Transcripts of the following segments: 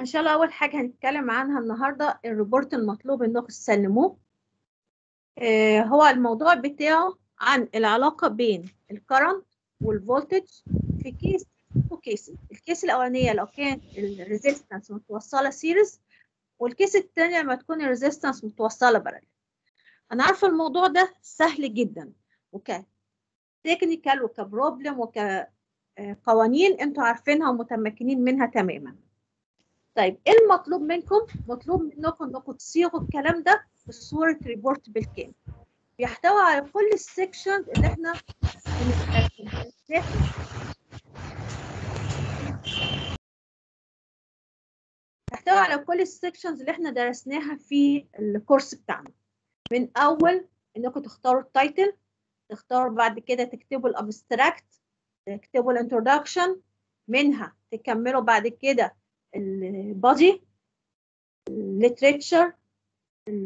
إن شاء الله أول حاجة هنتكلم عنها النهارده ال report المطلوب انكم تسلموه آه، هو الموضوع بتاعه عن العلاقة بين ال current وال voltage في case two cases ال case الأولانية لو كان ال resistance متوصلة series وال case الثانية لما تكون ال resistance متوصلة parallel أنا عارفة الموضوع ده سهل جدا وك technical وك problem وكقوانين أنتوا عارفينها ومتمكنين منها تماما. طيب إيه المطلوب منكم؟ مطلوب منكم إنكم تصيغوا الكلام ده في صورة report بالكامل. بيحتوي على كل ال sections اللي إحنا يحتوي على كل ال sections اللي إحنا درسناها في ال course بتاعنا. من أول إنكم تختاروا ال title تختاروا بعد كده تكتبوا ال abstract تكتبوا ال introduction منها تكملوا بعد كده ال body ال literature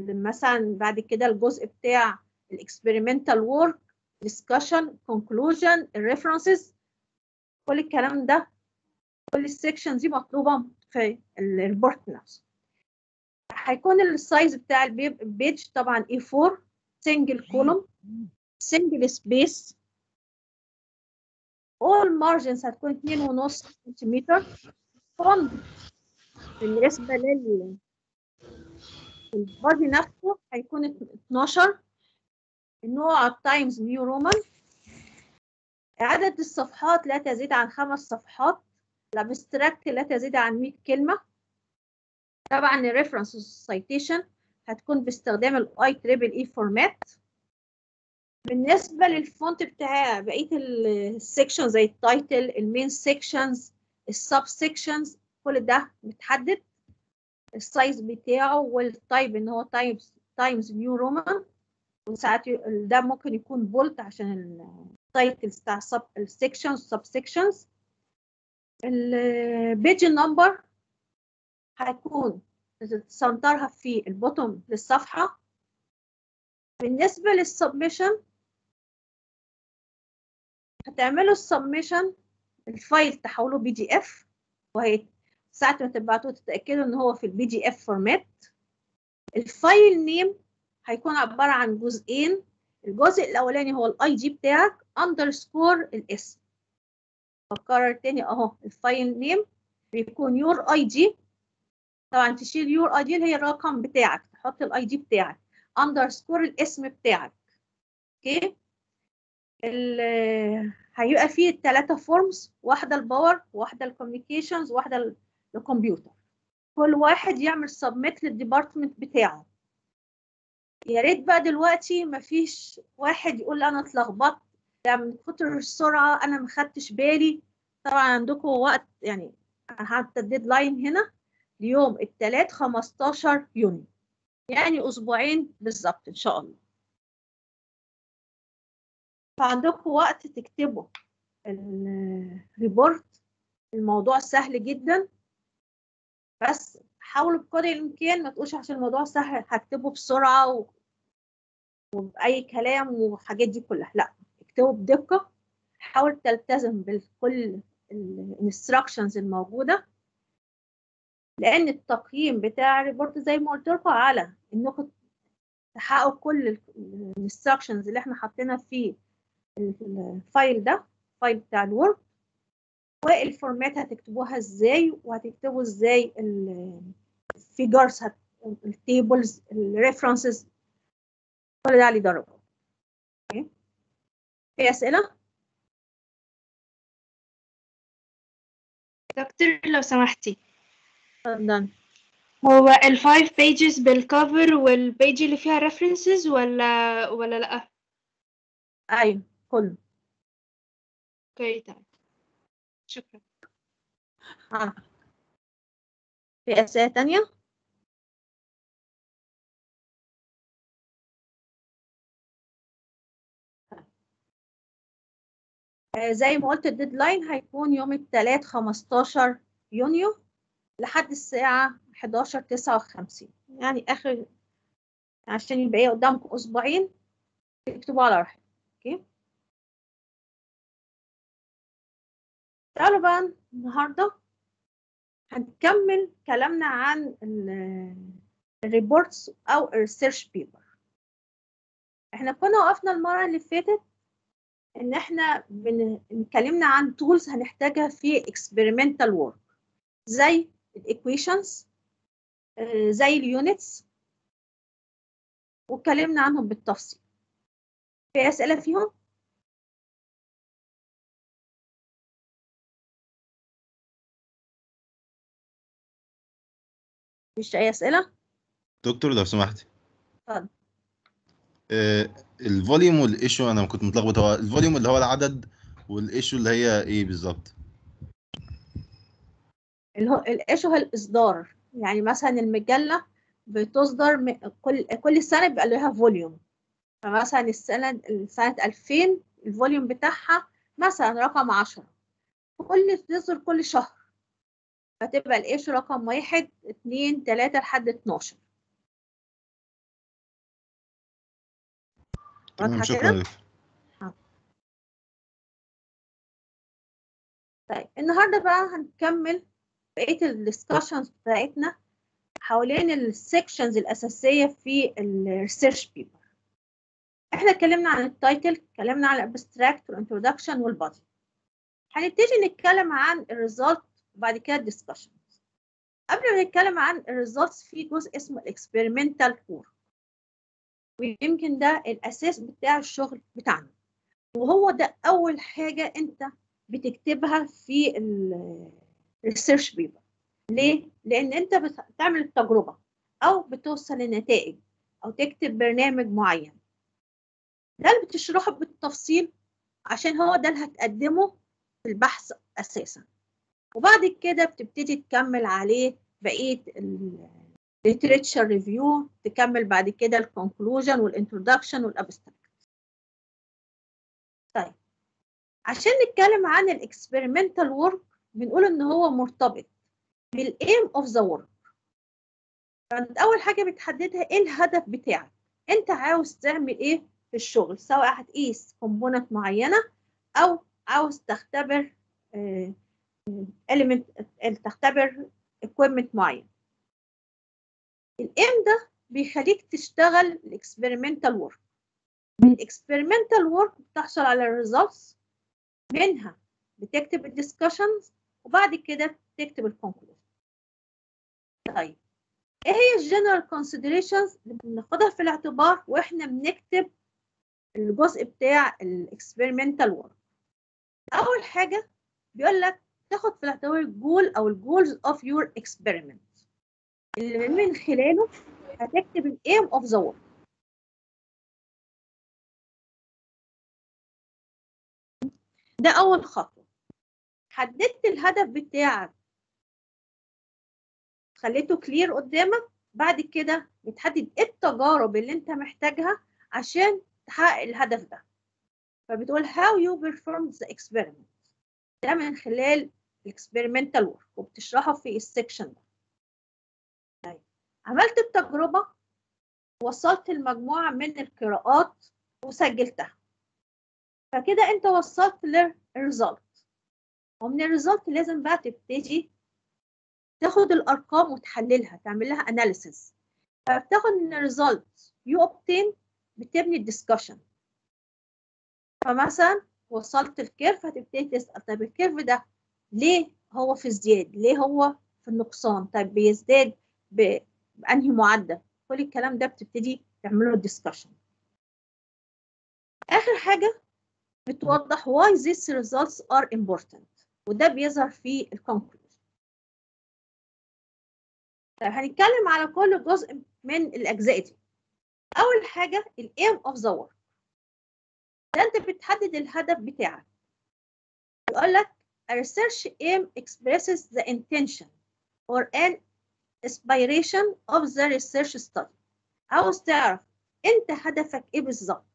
مثلا بعد كده الجزء بتاع ال experimental work discussion conclusion ال references كل الكلام ده كل ال section دي مطلوبة في ال report نفسه. هيكون ال size بتاع ال page طبعا A4 single column single space. all margins هتكون 2.5 سنتيمتر font بالنسبة لل body نفسه هيكون 12 النوع Times New Roman عدد الصفحات لا تزيد عن خمس صفحات. ال abstract لا تزيد عن 100 كلمة. طبعا ال reference citation هتكون باستخدام ال IEEE format بالنسبة لل font بتاع بقية ال section زي ال title ال main sections ال sub sections كل ده متحدد. ال size بتاعه وال type إن هو Times Times New Roman وساعات ده ممكن يكون bold عشان ال titles بتاع ال sub ال sections sub sections ال page number هيكون center ها في ال bottom للصفحة. بالنسبة لل submission هتعملوا ال submission ال file تحولوه PDF وهي ساعة ما تبعتوه تتأكدوا إن هو في ال PDF format ال file name هيكون عبارة عن جزئين. الجزء الأولاني هو ال ID بتاعك underscore الاسم بكرر تاني أهو ال file name بيكون your ID طبعا تشيل your ID اللي هي الرقم بتاعك تحط ال ID بتاعك underscore الاسم بتاعك. okay؟ هيبقى فيه الثلاثة forms واحدة ال power واحدة ال communications واحدة الكمبيوتر كل واحد يعمل submit لل department بتاعه. يا ريت بقى دلوقتي مفيش واحد يقول أنا اتلخبطت يعني من كتر السرعة أنا ما خدتش بالي. طبعا عندكم وقت يعني حتى ال deadline هنا ليوم الثلاث 15 يونيو. يعني أسبوعين بالظبط إن شاء الله. فعندكم وقت تكتبوا ال report. الموضوع سهل جدا. بس حاولوا بقدر الإمكان ما تقولش عشان الموضوع سهل هكتبه بسرعة و... وبأي كلام والحاجات دي كلها. لا اكتبوا بدقة. حاول تلتزم بكل ال instructions الموجودة. لأن التقييم بتاع ال report زي ما قلت لكم على إنكم تحققوا كل ال instructions اللي إحنا حاطينها في ال file ده ال file بتاع ال Word. وال format هتكتبوها إزاي وهتكتبوا إزاي ال figures ال tables ال references كل ده عليه درجة. في أسئلة؟ دكتور لو سمحتي. اتفضل. هو ال five pages بال cover وال page اللي فيها references ولا ولا لأ؟ أيوه. كله. okay تمام. شكرا. آه. في أسئلة تانية؟ آه، زي ما قلت الديدلاين هيكون يوم الثلاث 15 يونيو لحد الساعة 11 59 يعني آخر عشان يبقى قدامكم أسبوعين تكتبوا على راحتكم okay؟ تعالوا بقى النهاردة هنكمل كلامنا عن ال reports أو ال research paper إحنا كنا وقفنا المرة اللي فاتت إن إحنا اتكلمنا عن tools هنحتاجها في experimental work. زي ال equations زي ال units واتكلمنا عنهم بالتفصيل. في أسئلة فيهم؟ مفيش أي أسئلة؟ دكتور لو سمحتي. اتفضل. آه ال volume وال issue أنا كنت متلخبط. هو ال volume اللي هو العدد وال issue اللي هي إيه بالظبط؟ ال issue هو الإصدار. يعني مثلا المجلة بتصدر كل كل سنة بيبقى لها volume. فمثلا السنة سنة 2000 ال volume بتاعها مثلا رقم 10 كل تصدر كل شهر. فتبقى ال issue رقم واحد اتنين تلاتة لحد 12 تمام واضحة شكرا كده؟ يا دكتور طيب النهارده بقى هنكمل بقية ال discussions بتاعتنا حوالين ال sections الأساسية في ال research paper إحنا اتكلمنا عن ال title اتكلمنا عن ال abstract وال introduction وال body هنبتدي نتكلم عن ال result وبعد كده ال discussions قبل ما نتكلم عن ال results في جزء اسمه ال experimental work ويمكن ده الأساس بتاع الشغل بتاعنا. وهو ده أول حاجة أنت بتكتبها في ال research paper ليه؟ لأن أنت بتعمل التجربة أو بتوصل لنتائج أو تكتب برنامج معين. ده اللي بتشرحه بالتفصيل عشان هو ده اللي هتقدمه في البحث أساسا. وبعد كده بتبتدي تكمل عليه بقية ال literature review تكمل بعد كده ال conclusion وال introduction وال abstract طيب عشان نتكلم عن ال experimental work بنقول إن هو مرتبط بال aim of the work فأنت أول حاجة بتحددها إيه الهدف بتاعك؟ أنت عاوز تعمل إيه في الشغل؟ سواء هتقيس component معينة أو عاوز تختبر element تختبر equipment معين. ال aim ده بيخليك تشتغل ال experimental work من ال experimental work بتحصل على ال results منها. بتكتب ال discussions وبعد كده تكتب ال conclusion طيب إيه هي ال general considerations اللي بناخدها في الاعتبار وإحنا بنكتب الجزء بتاع ال experimental work أول حاجة بيقول لك تاخد في الاعتبار الجول أو ال goals of your experiment اللي من خلاله هتكتب ال aim of the work ده أول خطوة. حددت الهدف بتاعك. خليته clear قدامك. بعد كده بتحدد إيه التجارب اللي انت محتاجها عشان تحقق الهدف ده. فبتقول how you performed the experiment. ده من خلال ال experimental work وبتشرحه في ال section ده. طيب عملت التجربة وصلت لمجموعة من القراءات وسجلتها. فكده انت وصلت لل result ومن ال result لازم بقى تبتدي تاخد الأرقام وتحللها تعمل لها analysis فبتاخد من ال result you obtain بتبني ال discussion فمثلا وصلت ال curve هتبتدي تسأل طب ال curve ده ليه هو في ازدياد؟ ليه هو في النقصان؟ طب بيزداد بانهي معدل؟ كل الكلام ده بتبتدي تعمله ال discussion آخر حاجة بتوضح why these results are important. وده بيظهر في ال conclusion طيب هنتكلم على كل جزء من الأجزاء دي. أول حاجة ال aim of the work ده انت بتحدد الهدف بتاعك. يقول لك a research aim expresses the intention or an aspiration of the research study عاوز تعرف انت هدفك ايه بالظبط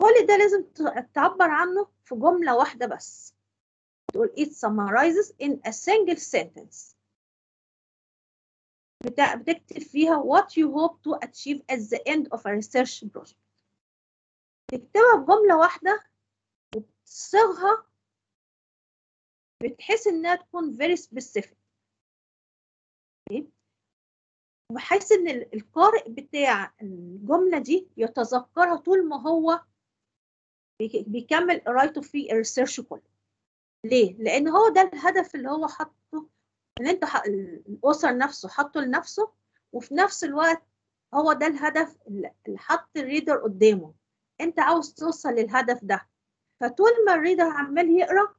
كل ده لازم تعبر عنه في جملة واحدة بس تقول it summarizes in a single sentence بتاع بتكتب فيها what you hope to achieve at the end of a research project تكتبها بجملة واحدة وتصيغها بتحس إنها تكون very specific؟ بحيث إن ال- القارئ بتاع الجملة دي يتذكرها طول ما هو بيك- بيكمل قرايته في الريسيرش كله ليه؟ لأن هو ده الهدف اللي هو حاطه إن أنت ح- ال author نفسه حاطه لنفسه وفي نفس الوقت هو ده الهدف اللي اللي حط ال reader قدامه أنت عاوز توصل للهدف ده فطول ما ال reader عمال يقرأ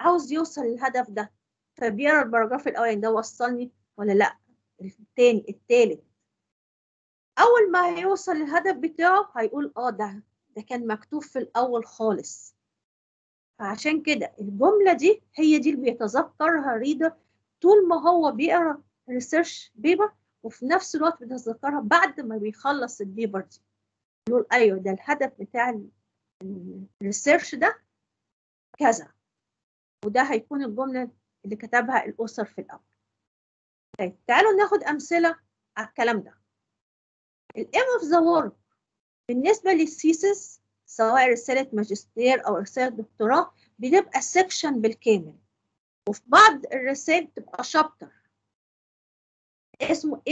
عاوز يوصل للهدف ده. فبيقرأ ال paragraph الأولاني ده وصلني ولا لأ؟ التاني التالت. أول ما هيوصل للهدف بتاعه هيقول آه ده ده كان مكتوب في الأول خالص. فعشان كده الجملة دي هي دي اللي بيتذكرها ال reader طول ما هو بيقرأ research paper وفي نفس الوقت بيتذكرها بعد ما بيخلص ال paper دي. يقول أيوه ده الهدف بتاع ال research ده كذا وده هيكون الجملة اللي كتبها ال author في الأول. طيب تعالوا ناخد أمثلة على الكلام ده. ال aim of the work بالنسبة لل thesis سواء رسالة ماجستير أو رسالة دكتوراه بتبقى section بالكامل. وفي بعض الرسائل بتبقى chapter اسمه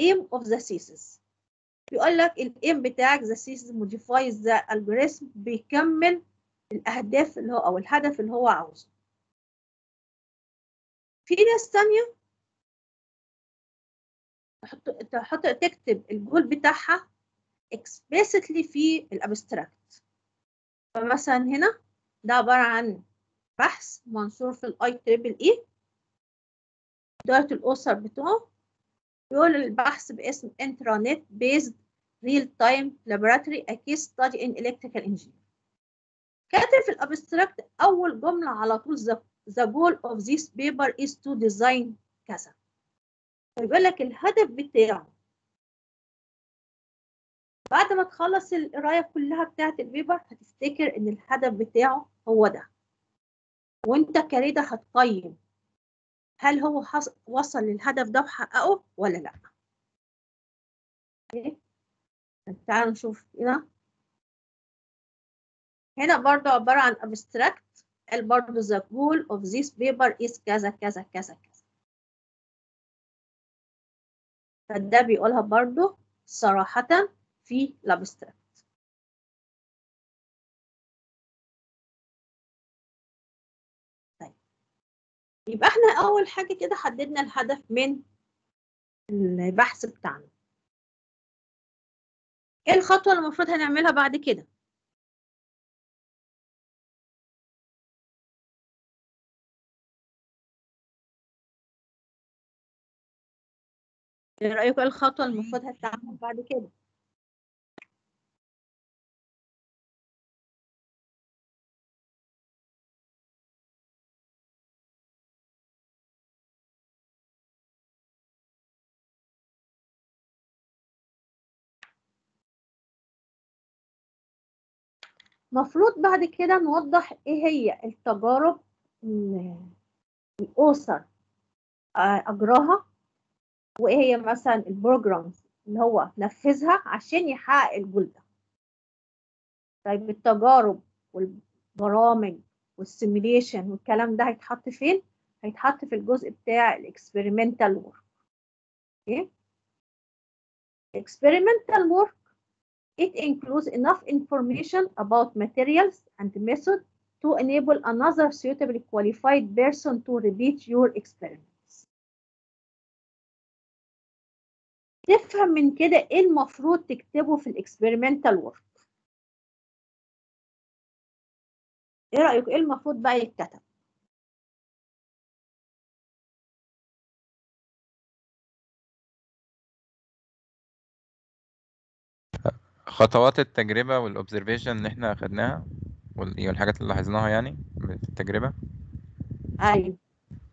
aim of the thesis. بيقول لك ال aim بتاعك the thesis modifies the algorithm بيكمل الأهداف اللي هو أو الهدف اللي هو عاوزه. في ناس تانية تحط تحط تكتب الجول بتاعها explicitly في ال abstract فمثلا هنا ده عبارة عن بحث منشور في ال IEEE إدارة ال author بتوعه يقول البحث باسم intranet based real time laboratory a case study in electrical engineering كاتب في ال abstract أول جملة على طول the, goal of this paper is to design كذا فيقول لك الهدف بتاعه بعد ما تخلص القراية كلها بتاعت البيبر هتفتكر إن الهدف بتاعه هو ده وأنت كريدة هتقيم هل هو. وصل للهدف ده وحققه ولا لأ؟ تعالوا نشوف هنا. هنا برضو عبارة عن abstract. برضو the goal of this paper is كذا كذا كذا كذا. فده بيقولها برضو صراحة في الابستراكت طيب. يبقى إحنا أول حاجة كده حددنا الهدف من البحث بتاعنا. إيه الخطوة اللي المفروض هنعملها بعد كده؟ إيه رأيكم إيه الخطوة اللي المفروض هتتعمل بعد كده؟ مفروض بعد كده نوضح إيه هي التجارب آه، أجراها وايه هي مثلا ال programs اللي هو نفذها عشان يحقق الجول ده. طيب التجارب والبرامج وال simulation والكلام ده هيتحط فين؟ هيتحط في الجزء بتاع ال experimental work okay؟ experimental work it includes enough information about materials and method to enable another suitably qualified person to repeat your experiments تفهم من كده إيه المفروض تكتبه في ال experimental work إيه رايك إيه المفروض بقى يتكتب خطوات التجربة وال observation اللي إحنا أخدناها وال- والحاجات اللي لاحظناها يعني في التجربة. أيوه.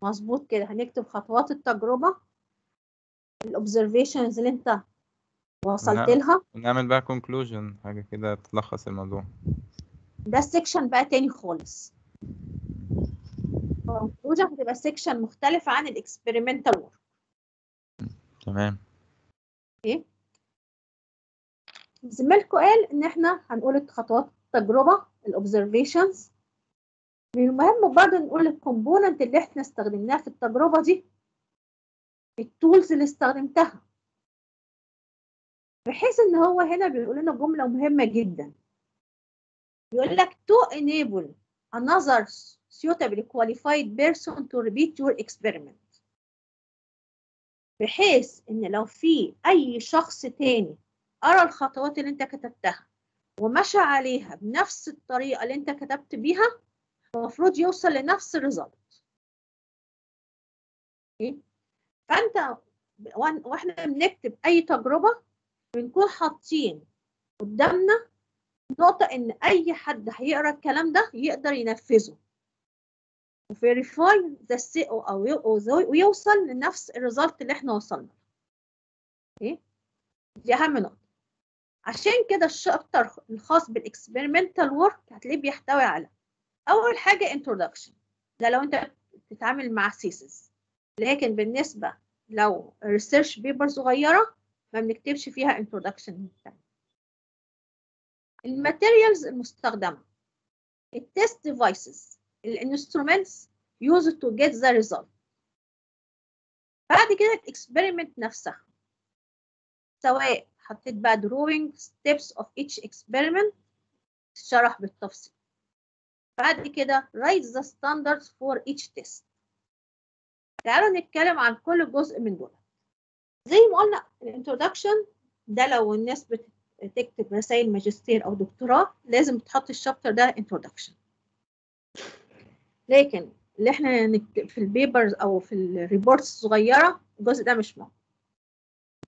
مظبوط كده. هنكتب خطوات التجربة ال observations اللي انت وصلت ونعمل- لها. ونعمل بقى conclusion حاجة كده تلخص الموضوع. ده section بقى تاني خالص. conclusion هتبقى section مختلف عن ال experimental work تمام. زميلكم قال إن إحنا هنقول خطوات التجربه ال observations من المهم برضه نقول ال component اللي إحنا استخدمناها في التجربة دي ال tools اللي استخدمتها. بحيث إن هو هنا بيقول لنا جملة مهمة جدا. يقول لك to enable another suitably qualified person to repeat your experiment. بحيث إن لو في أي شخص تاني قرا الخطوات اللي أنت كتبتها ومشى عليها بنفس الطريقة اللي أنت كتبت بيها المفروض يوصل لنفس الريزلت. فأنت وإن- وإحنا بنكتب أي تجربة بنكون حاطين قدامنا نقطة إن أي حد هيقرأ الكلام ده يقدر ينفذه. و verify the أو يو- ويوصل لنفس ال result اللي إحنا وصلنا. له. okay دي أهم نقطة. عشان كده ال chapter الخاص بال experimental work هتلاقيه بيحتوي على أول حاجة introduction ده لو أنت بتتعامل مع thesis لكن بالنسبة لو research paper صغيرة ما بنكتبش فيها introduction. ال materials المستخدمة ال test devices ال instruments used to get the result. بعد كده ال experiment نفسها سواء حطيت بقى drawing steps of each experiment شرح بالتفصيل. بعد كده write the standards for each test. تعالوا نتكلم عن كل جزء من دول. زي ما قلنا ال introduction ده لو الناس بتكتب رسائل ماجستير أو دكتوراه لازم تحط ال chapter ده introduction لكن اللي إحنا في ال papers أو في ال reports الصغيرة الجزء ده مش مهم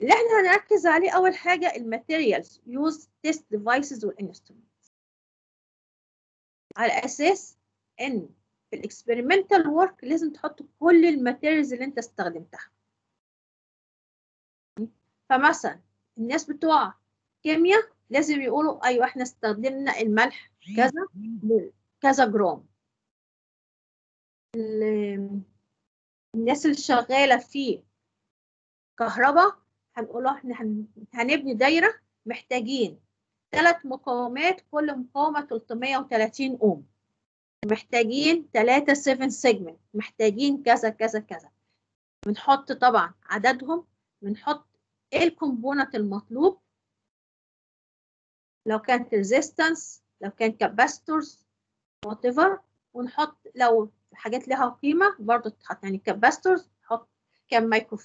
اللي إحنا هنركز عليه أول حاجة ال materials used test devices وال instruments على أساس إن في ال experimental work لازم تحط كل ال materials اللي أنت استخدمتها. فمثلا الناس بتوع كيمياء لازم يقولوا أيوه إحنا استخدمنا الملح كذا كذا جرام. ال- الناس اللي شغالة في كهرباء هنقول إحنا هن- هنبني دايرة محتاجين ثلاث مقاومات كل مقاومه 330 اوم محتاجين 3 7 segment محتاجين كذا كذا كذا. بنحط طبعا عددهم بنحط إيه ال component المطلوب؟ لو كانت resistance لو كان capacitors whatever ونحط لو حاجات لها قيمة برضه تتحط يعني capacitors نحط كام micro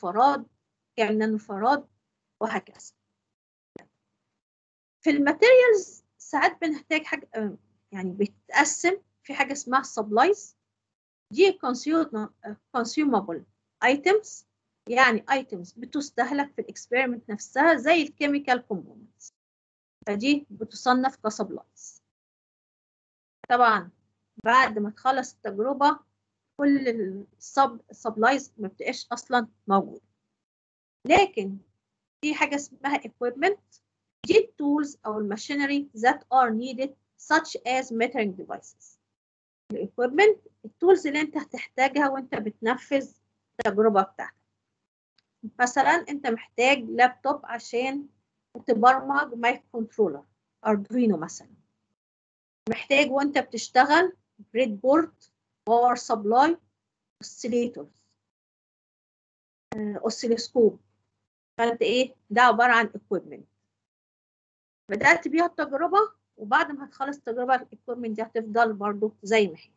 farad كام nano farad وهكذا. في ال materials ساعات بنحتاج حاجة آه، يعني بتتقسم في حاجة اسمها supplies. دي consumable items يعني items بتستهلك في ال experiment نفسها زي ال chemical components فدي بتصنف ك supplies. طبعا بعد ما تخلص التجربة كل ال sup supplies ما بتبقاش أصلا موجود لكن في حاجة اسمها equipment دي ال tools أو ال machinery that are needed such as metering devices. ال equipment ال tools اللي أنت هتحتاجها وأنت بتنفذ التجربة بتاعتك. مثلا أنت محتاج لابتوب عشان تبرمج microcontroller اردوينو مثلا. محتاج وأنت بتشتغل breadboard power supply oscillators oscilloscope فانت إيه؟ ده عبارة عن equipment بدأت بيها التجربة وبعد ما هتخلص التجربة ال equipment دي هتفضل برضو زي ما هي.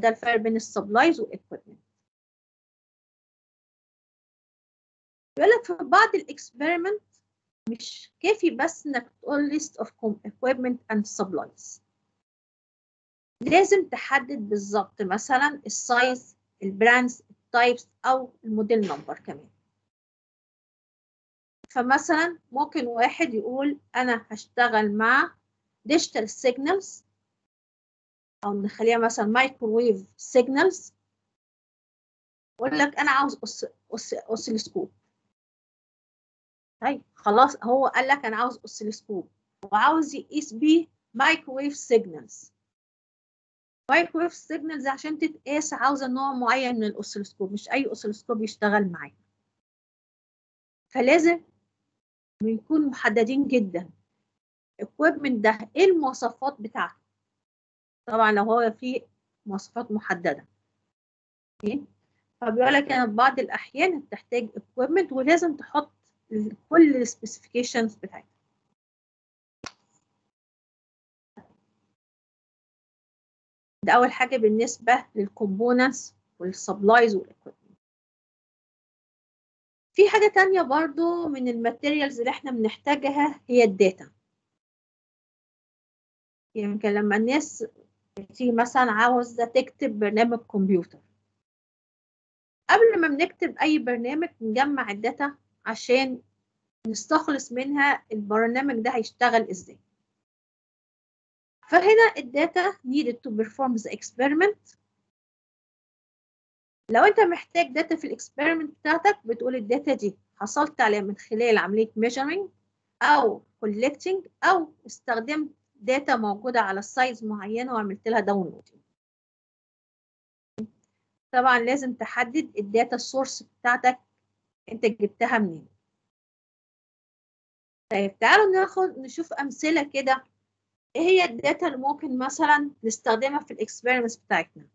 ده الفرق بين ال supplies وال equipment بيقول لك في بعض ال experiment مش كافي بس إنك تقول list of equipment and supplies. لازم تحدد بالظبط مثلا ال size ال brands ال types أو ال model number كمان. فمثلا ممكن واحد يقول أنا هشتغل مع digital signals أو نخليها مثلا microwave signals يقول لك أنا عاوز oscilloscope طيب خلاص هو قال لك أنا عاوز oscilloscope وعاوز يقيس بيه microwave signals microwave signals عشان تتقاس عاوزة نوع معين من ال oscilloscope مش أي oscilloscope يشتغل معاك فلازم بنكون محددين جدا. ال equipment ده إيه المواصفات بتاعته؟ طبعا لو هو في مواصفات محددة. okay فبيقول لك أنا في بعض الأحيان بتحتاج equipment ولازم تحط كل ال specifications بتاعتها. ده أول حاجة بالنسبة لل components وال supplies وال equipment في حاجة تانية برضو من ال materials اللي إحنا بنحتاجها هي ال data. يمكن لما الناس تيجي مثلا عاوزة تكتب برنامج كمبيوتر. قبل ما بنكتب أي برنامج نجمع ال data عشان نستخلص منها البرنامج ده هيشتغل إزاي. فهنا ال data needed to perform the experiment. لو انت محتاج data في ال experiment بتاعتك بتقول ال data دي حصلت عليها من خلال عملية measuring أو collecting أو استخدمت data موجودة على سايز معينة وعملت لها downloading طبعا لازم تحدد ال data ال source بتاعتك انت جبتها منين. طيب تعالوا ناخد نشوف أمثلة كده. إيه هي ال data اللي ممكن مثلا نستخدمها في ال experiments بتاعتنا؟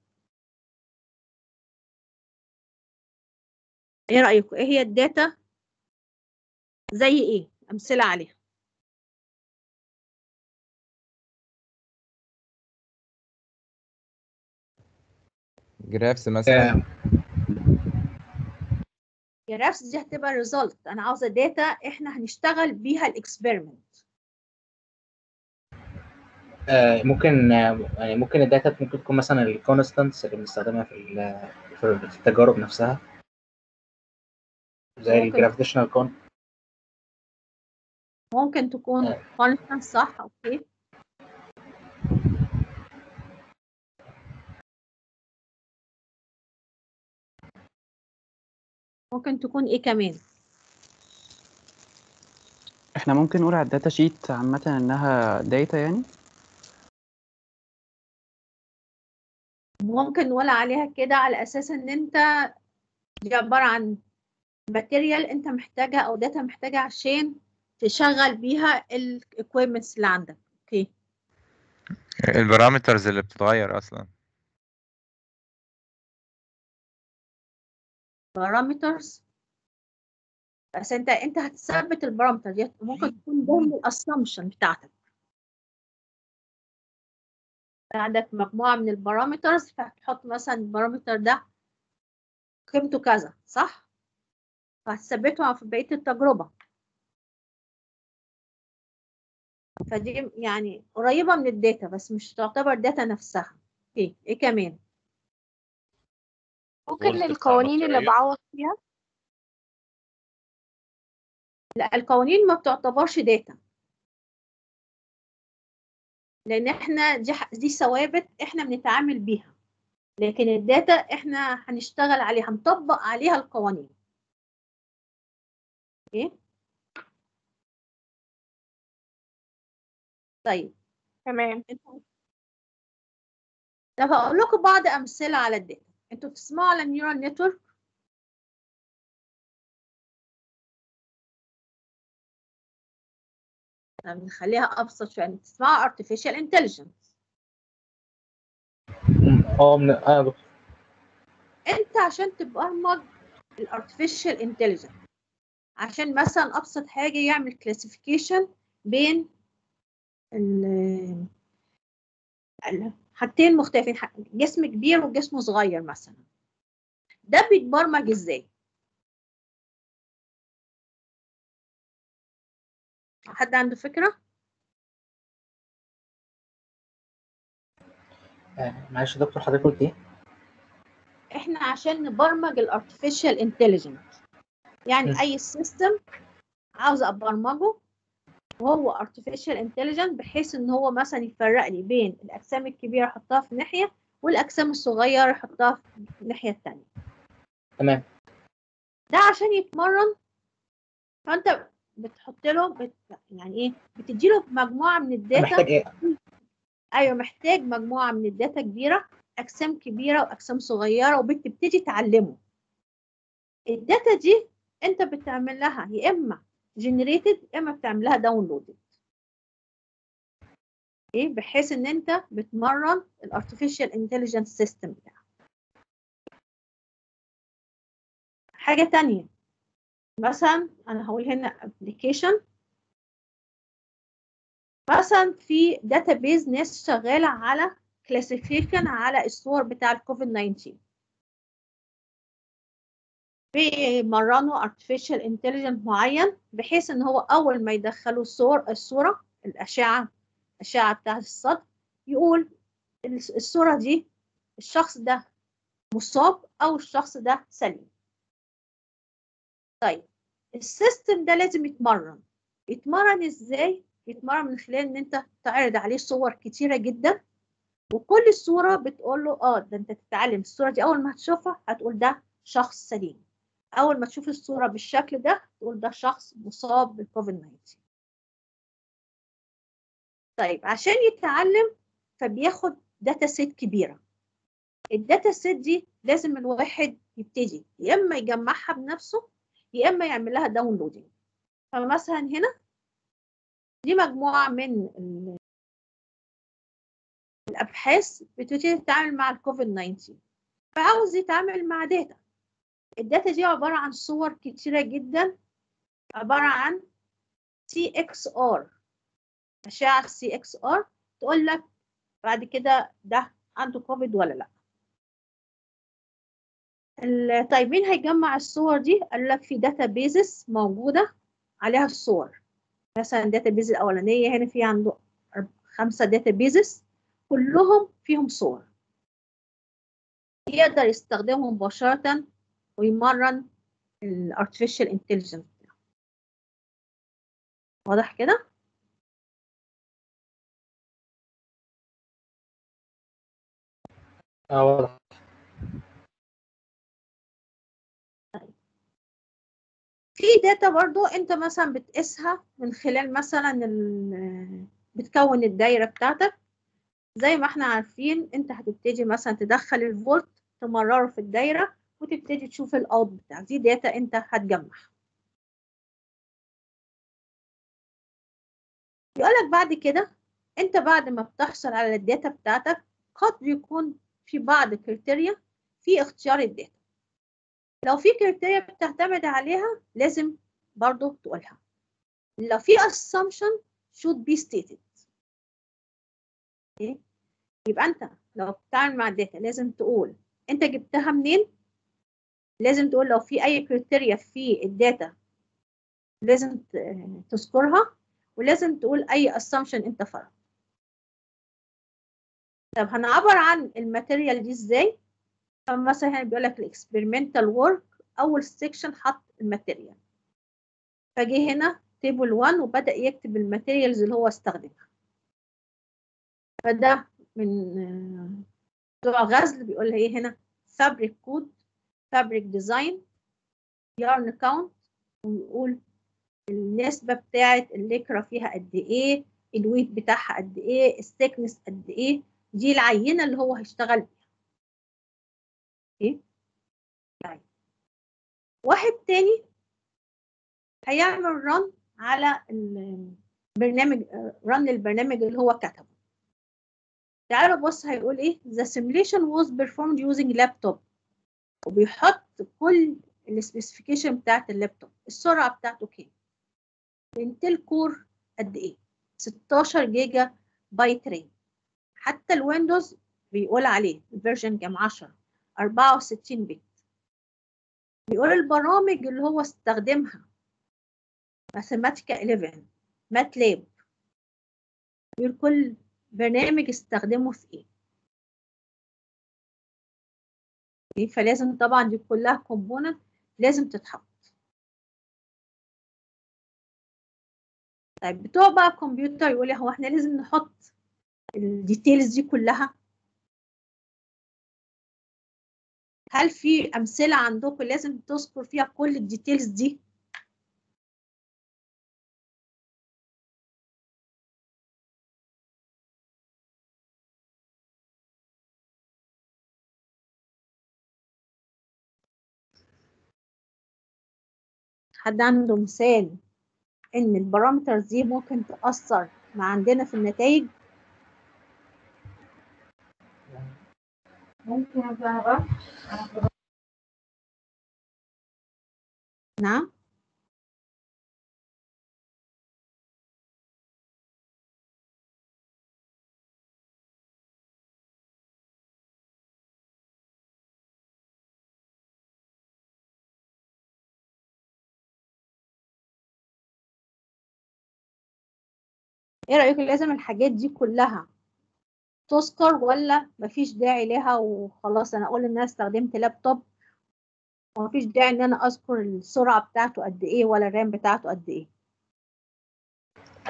إيه رأيكم؟ إيه هي ال data؟ زي إيه؟ أمثلة عليها. graphs مثلا. graphs دي هتبقى result أنا عاوزة data إحنا هنشتغل بيها ال experiment آه، ممكن آه، يعني ممكن ال data ممكن تكون مثلا ال constants اللي بنستخدمها في ال- في في التجارب نفسها. زي ممكن. ال gravitational con ممكن تكون آه. constant صح okay ممكن تكون إيه كمان إحنا ممكن نقول على ال data sheet عامة إنها data يعني ممكن نقول عليها كده على أساس إن أنت دي عبارة عن material انت محتاجها أو data محتاجها عشان تشغل بيها ال equipments اللي عندك. okay ال parameters اللي بتتغير أصلا. parameters بس انت انت هتثبت ال parameter دي ممكن تكون ضمن ال assumption بتاعتك. عندك مجموعة من ال parameters فهتحط مثلا ال parameter ده قيمته كذا صح؟ فهتثبته في بقية التجربة. فدي يعني قريبة من ال data بس مش تعتبر data نفسها. okay إيه كمان؟ ممكن القوانين اللي. بعوض فيها؟ لا القوانين ما بتعتبرش data. لأن إحنا دي دي ثوابت إحنا بنتعامل بيها. لكن ال data إحنا هنشتغل عليها هنطبق عليها القوانين. okay طيب. تمام. طب هقول لكم بعض أمثلة على ال data. أنتوا بتسمعوا على ال neural network طب نخليها أبسط شوية. بتسمعوا artificial intelligence. آه من- دكتور. انت عشان تبرمج ال artificial intelligence عشان مثلا أبسط حاجة يعمل classification بين حاجتين مختلفين جسم كبير وجسم صغير مثلا. ده بيتبرمج إزاي؟ حد عنده فكرة؟ آه، معلش يا دكتور حضرتك قلت إيه؟ إحنا عشان نبرمج ال artificial intelligent يعني. أي system عاوز أبرمجه وهو artificial intelligence بحيث إن هو مثلا يفرق لي بين الأجسام الكبيرة يحطها في ناحية والأجسام الصغيرة يحطها في الناحيه التانية. تمام. ده عشان يتمرن. فأنت بتحط له بت... يعني إيه؟ بتدي له مجموعة من ال data. محتاج إيه؟ أيوه محتاج مجموعة من ال data كبيرة أجسام كبيرة وأجسام صغيرة وبتبتدي تعلمه. ال data دي أنت بتعمل لها يا إما generated يا إما بتعمل لها downloaded إيه؟ بحيث إن أنت بتمرن ال artificial intelligence system بتاعك. حاجة تانية. مثلا أنا هقول هنا application مثلا في database ناس شغالة على classification على الصور بتاع الكوفيد 19 بيمرنوا artificial intelligence معين بحيث إن هو أول ما يدخلوا الصور الصورة الأشعة الأشعة بتاعة الصدر يقول الصورة دي الشخص ده مصاب أو الشخص ده سليم. طيب السيستم ده لازم يتمرن. يتمرن إزاي؟ يتمرن من خلال إن أنت تعرض عليه صور كتيرة جدا وكل صوره بتقول له آه ده أنت تتعلم الصورة دي أول ما هتشوفها هتقول ده شخص سليم. أول ما تشوف الصورة بالشكل ده تقول ده شخص مصاب بالكوفيد 19 طيب عشان يتعلم فبياخد data set كبيرة. ال data set دي لازم الواحد يبتدي يا إما يجمعها بنفسه يا إما يعمل لها downloading فمثلا هنا دي مجموعة من الأبحاث بتبتدي تتعامل مع الكوفيد 19 فعاوز يتعامل مع data ال data دي عبارة عن صور كتيرة جدا. عبارة عن سي إكس ار اشعه سي إكس ار تقول لك بعد كده ده عنده كوفيد ولا لأ. طيب مين هيجمع الصور دي؟ قال لك في data bases موجودة عليها الصور. مثلا data base الأولانية هنا في عنده خمسة data bases كلهم فيهم صور. يقدر يستخدمهم مباشرة ويمرن ال artificial intelligence واضح كده؟ آه واضح. في data برضو انت مثلا بتقيسها من خلال مثلا بتكون الدايرة بتاعتك. زي ما إحنا عارفين انت هتبتدي مثلا تدخل الفولت تمرره في الدايرة. وتبتدي تشوف ال out بتاعك دي data أنت هتجمعها. يقول لك بعد كده أنت بعد ما بتحصل على ال data بتاعتك قد يكون في بعض criteria في اختيار ال data. لو في criteria بتعتمد عليها لازم برضو تقولها. لو في assumption should be stated. okay. يبقى أنت لو بتتعامل مع ال data لازم تقول أنت جبتها منين؟ لازم تقول لو في أي criteria في ال data لازم تذكرها ولازم تقول أي assumption أنت فرض. طب هنعبر عن ال material دي إزاي؟ فمثلا هنا بيقول لك ال experimental work أول section حط ال material. فجه هنا table 1 وبدأ يكتب ال materials اللي هو استخدمها. فده من بتوع غزل بيقول إيه هنا fabric code fabric design yarn count ويقول النسبة بتاعة ال lycra فيها قد إيه ال weight بتاعها قد إيه ال thickness قد إيه دي العينة اللي هو هيشتغل بيها. طيب. واحد تاني هيعمل run على البرنامج run البرنامج اللي هو كتبه. تعالوا بص هيقول إيه the simulation was performed using laptop وبيحط كل ال specification بتاعت اللابتوب السرعة بتاعته كام؟ ال Intel core قد إيه؟ 16 gigabyte RAM حتى ال Windows بيقول عليه ال version كام؟ 10 64 bit بيقول البرامج اللي هو استخدمها Mathematica 11 MATLAB بيقول كل برنامج استخدمه في إيه؟ فلازم طبعا دي كلها component لازم تتحط. طيب بتوع بقى الكمبيوتر يقول لي هو إحنا لازم نحط ال details دي كلها؟ هل في أمثلة عندكم لازم تذكر فيها كل ال details دي؟ حد عنده مثال إن ال parameters دي ممكن تأثر ما عندنا في النتائج؟ ممكن نعم إيه رأيك لازم الحاجات دي كلها تذكر ولا مفيش داعي لها وخلاص؟ أنا أقول إن أنا استخدمت لابتوب ومفيش داعي إن أنا أذكر السرعة بتاعته قد إيه ولا الرام بتاعته قد إيه.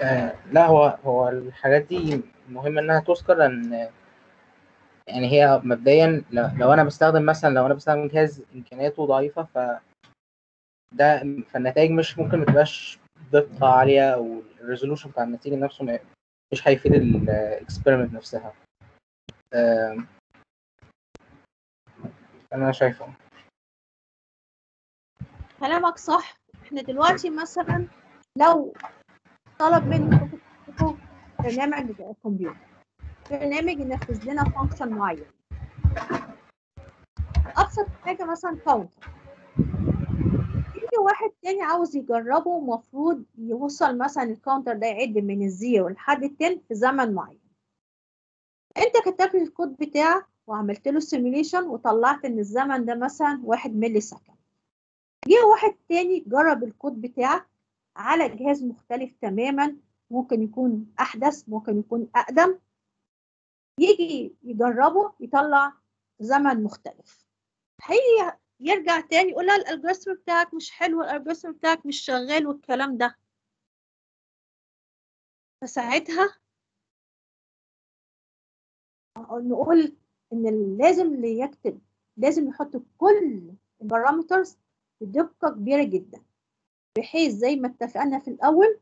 آه لا هو هو الحاجات دي مهم إنها تذكر لأن يعني هي مبدئيا لو, أنا بستخدم مثلا لو أنا بستخدم جهاز إمكانياته ضعيفة ف ده فالنتائج مش ممكن ما تبقاش دقة عالية أو الريزولوشن بتاع النتيجة نفسه مش هيفيد ال experiment نفسها. أنا شايفه. كلامك صح. إحنا دلوقتي مثلا لو طلب تكتبوا برنامج كمبيوتر برنامج ينفذ لنا function معين. أبسط حاجة مثلا counter واحد تاني عاوز يجربه المفروض يوصل مثلا ال counter ده يعد من ال zero لحد ال ten في زمن معين. أنت كتبت الكود بتاعك وعملت له simulation وطلعت إن الزمن ده مثلا واحد millisecond جه واحد تاني جرب الكود بتاعك على جهاز مختلف تماما ممكن يكون أحدث ممكن يكون أقدم. يجي يجربه يطلع زمن مختلف. هي يرجع تاني يقول لها ال algorithm بتاعك مش حلو ال algorithm بتاعك مش شغال والكلام ده. فساعتها نقول إن لازم اللي يكتب لازم يحط كل ال parameters بدقة كبيرة جدا بحيث زي ما اتفقنا في الأول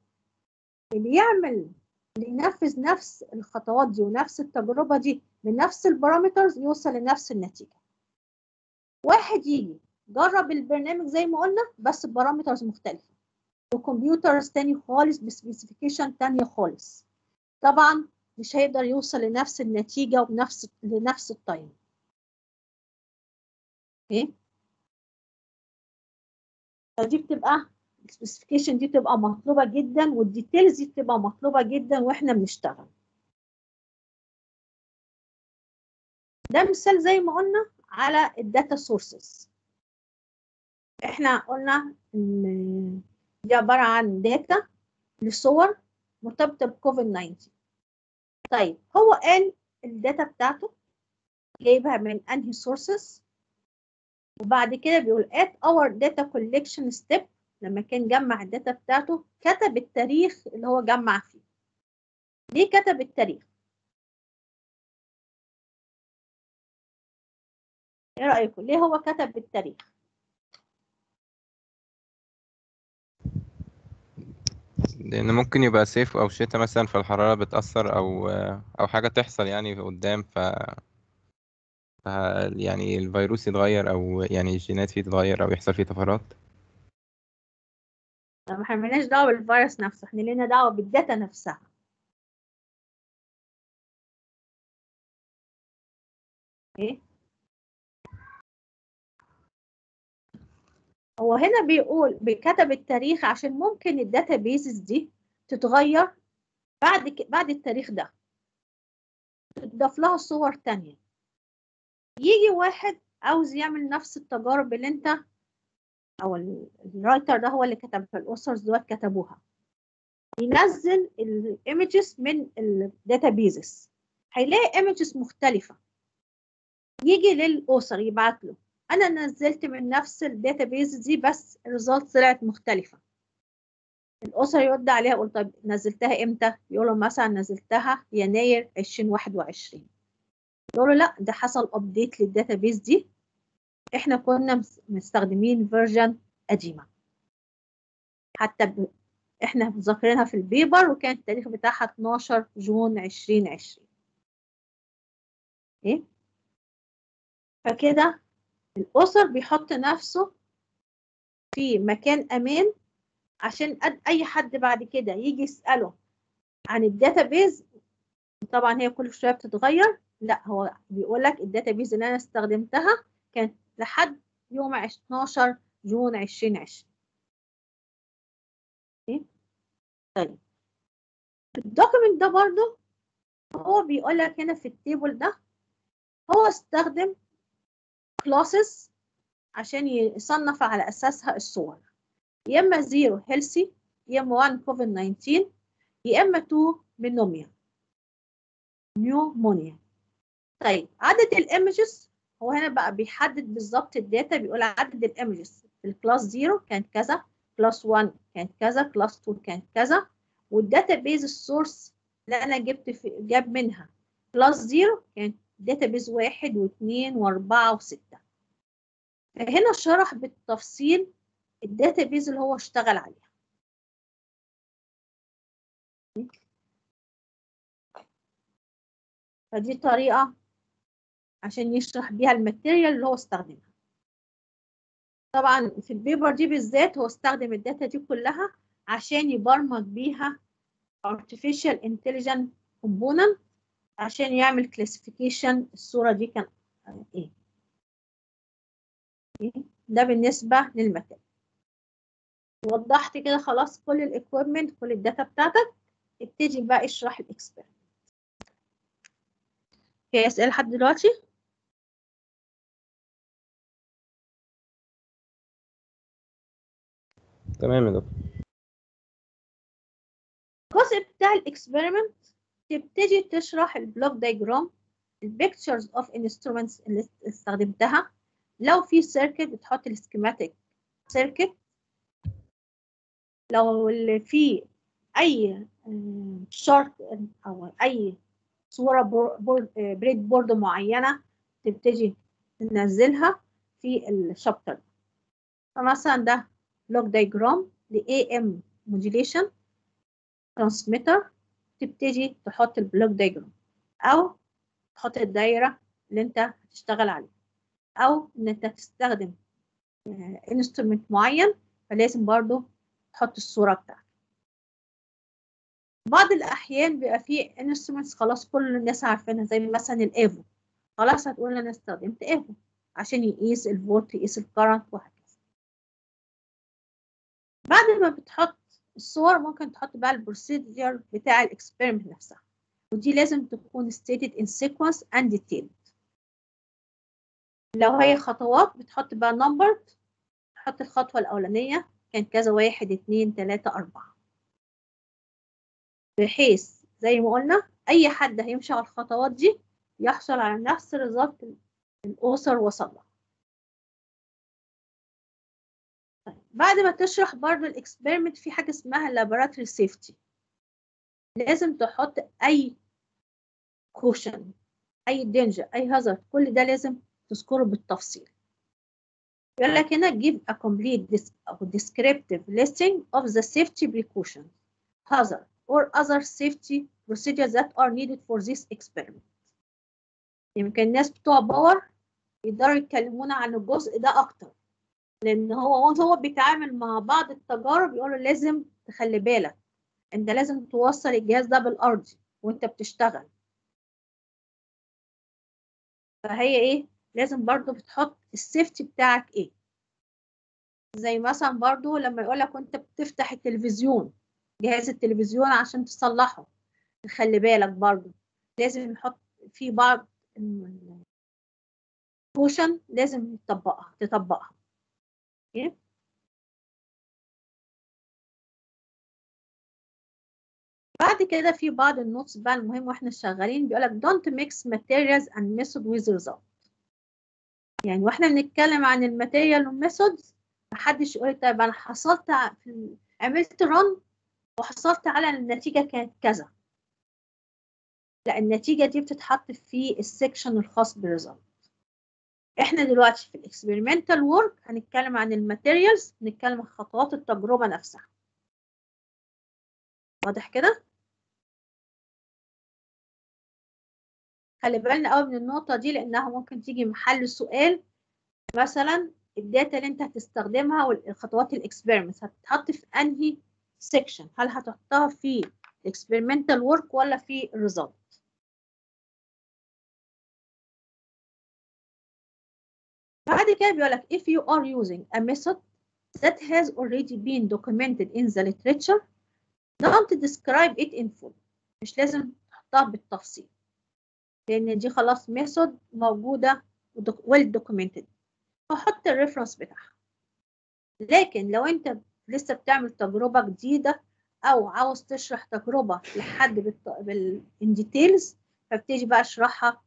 اللي يعمل اللي ينفذ نفس الخطوات دي ونفس التجربة دي بنفس ال parameters يوصل لنفس النتيجة. واحد يجي. جرب البرنامج زي ما قلنا بس ب parameters مختلفة. و computers تاني خالص ب specification تانية خالص. طبعا مش هيقدر يوصل لنفس النتيجة وبنفس لنفس ال time. okay فدي بتبقى ال specification دي بتبقى مطلوبة جدا وال details دي بتبقى مطلوبة جدا وإحنا بنشتغل. ده مثال زي ما قلنا على ال data sources إحنا قلنا إن دي عبارة عن data لصور مرتبطة بكوفيد 19 طيب هو قال ال data بتاعته جايبها من أنهي sources وبعد كده بيقول at our data collection step لما كان جمع ال data بتاعته كتب التاريخ اللي هو جمع فيه. ليه كتب التاريخ؟ إيه رأيكم؟ ليه هو كتب التاريخ لأن ممكن يبقى صيف أو شتاء مثلا فالحرارة بتأثر أو أو حاجة تحصل يعني قدام ف يعني الفيروس يتغير أو يعني الجينات فيه تتغير أو يحصل فيه طفرات. ما إحنا مالناش دعوة بالفيروس نفسه إحنا لينا دعوة بالداتا نفسها. إيه؟ هو هنا بيقول بكتب التاريخ عشان ممكن ال databases دي تتغير بعد ك... بعد التاريخ ده. تضاف لها صور تانية. يجي واحد عاوز يعمل نفس التجارب اللي انت أو ال- ال writer ده هو اللي كتبها ال authors دول كتبوها. ينزل ال images من ال databases هيلاقي images مختلفة. يجي لل author يبعت له. أنا نزلت من نفس ال database دي بس ال result طلعت مختلفة. ال author يرد عليها يقول طب نزلتها إمتى؟ يقول له مثلا نزلتها يناير 2021 يقول له لا ده حصل update لل database دي. إحنا كنا مس- مستخدمين version قديمة. حتى ب... إحنا ذاكرينها في ال paper وكان التاريخ بتاعها 12 June 2020 إيه؟ فكده ال author بيحط نفسه في مكان أمان عشان أي حد بعد كده يجي يسأله عن ال database طبعا هي كل شوية بتتغير لا هو بيقول لك ال database اللي أنا استخدمتها كانت لحد يوم 12 June 2020 okay؟ طيب ال document ده برضو هو بيقول لك هنا في ال table ده هو استخدم classes عشان يصنف على أساسها الصور. يا إما 0 healthy يا إما 1 كوفيد 19 يا إما 2 منوميا pneumonia طيب عدد ال images هو هنا بقى بيحدد بالظبط ال data بيقول عدد ال images في ال class 0 كانت كذا class 1 كانت كذا class 2 كانت كذا. وال database ال source اللي أنا جبت في جاب منها. class 0 كانت database 1 و2 و4 و6 فهنا شرح بالتفصيل ال database اللي هو اشتغل عليها. فدي طريقة عشان يشرح بيها ال material اللي هو استخدمها. طبعا في ال paper دي بالذات هو استخدم ال data دي كلها عشان يبرمج بيها artificial intelligent component عشان يعمل classification الصورة دي كان إيه؟ ده بالنسبة لل material وضحت كده خلاص كل ال equipment كل ال data بتاعتك. ابتدي بقى اشرح الاكسبيرمنت في أسئلة لحد دلوقتي؟ تمام يا دكتور. الجزء بتاع ال experiment تبتدي تشرح ال block diagram ال pictures of instruments اللي استخدمتها. لو في circuit بتحط ال schematic circuit لو اللي في أي chart أو أي صورة breadboard معينة تبتدي تنزلها في ال chapter فمثلا ده block diagram ل AM modulation transmitter. تبتدي تحط ال block diagram أو تحط الدايرة اللي أنت هتشتغل عليها أو إن أنت تستخدم instrument معين فلازم برضو تحط الصورة بتاعتك. بعض الأحيان بيبقى فيه instruments خلاص كل الناس عارفينها زي مثلا ال AVO خلاص هتقول أنا استخدمت AVO عشان يقيس الفولت يقيس ال current وهكذا. بعد ما بتحط الصور ممكن تحط بقى ال procedure بتاع ال experiment نفسها. ودي لازم تكون stated in sequence and detailed. لو هي خطوات بتحط بقى numbered تحط الخطوة الأولانية كان كذا واحد اتنين تلاتة أربعة. بحيث زي ما قلنا أي حد هيمشي على الخطوات دي يحصل على نفس ال result ال author وصل له بعد ما تشرح برضو ال experiment في حاجة اسمها laboratory safety لازم تحط أي caution أي danger أي hazard كل ده لازم تذكره بالتفصيل يقول لك هنا give a complete descriptive listing of the safety precautions hazard or other safety procedures that are needed for this experiment يمكن الناس بتوع power يقدروا يتكلمونا عن الجزء ده أكتر لأن هو هو بيتعامل مع بعض التجارب يقولوا لازم تخلي بالك. أنت لازم توصل الجهاز ده بالأرضي وأنت بتشتغل. فهي إيه؟ لازم برضو بتحط السيفتي بتاعك إيه؟ زي مثلا برضو لما يقولك وأنت بتفتح التلفزيون جهاز التلفزيون عشان تصلحه خلي بالك برضو لازم نحط في بعض كوشن لازم تطبقها تطبقها. Okay. بعد كده في بعض ال notes بقى المهم وإحنا شغالين بيقولك don't mix materials and method with result يعني وإحنا بنتكلم عن ال material وال methods محدش يقول طيب أنا حصلت في عملت run وحصلت على النتيجة كانت كذا. لا النتيجة دي بتتحط في ال section الخاص بال result إحنا دلوقتي في ال experimental work هنتكلم عن ال materials نتكلم عن خطوات التجربة نفسها. واضح كده؟ خلي بالنا قوي من النقطة دي لأنها ممكن تيجي محل سؤال. مثلا ال data اللي أنت هتستخدمها والخطوات ال experiment هتتحط في أنهي section هل هتحطها في experimental work ولا في result بعد كده بيقول لك if you are using a method that has already been documented in the literature don't describe it in full. مش لازم تحطها بالتفصيل. لأن دي خلاص method موجودة well documented. فحط الريفرنس بتاعها. لكن لو انت لسه بتعمل تجربة جديدة أو عاوز تشرح تجربة لحد بالت... بال in details فبتيجي بقى اشرحها.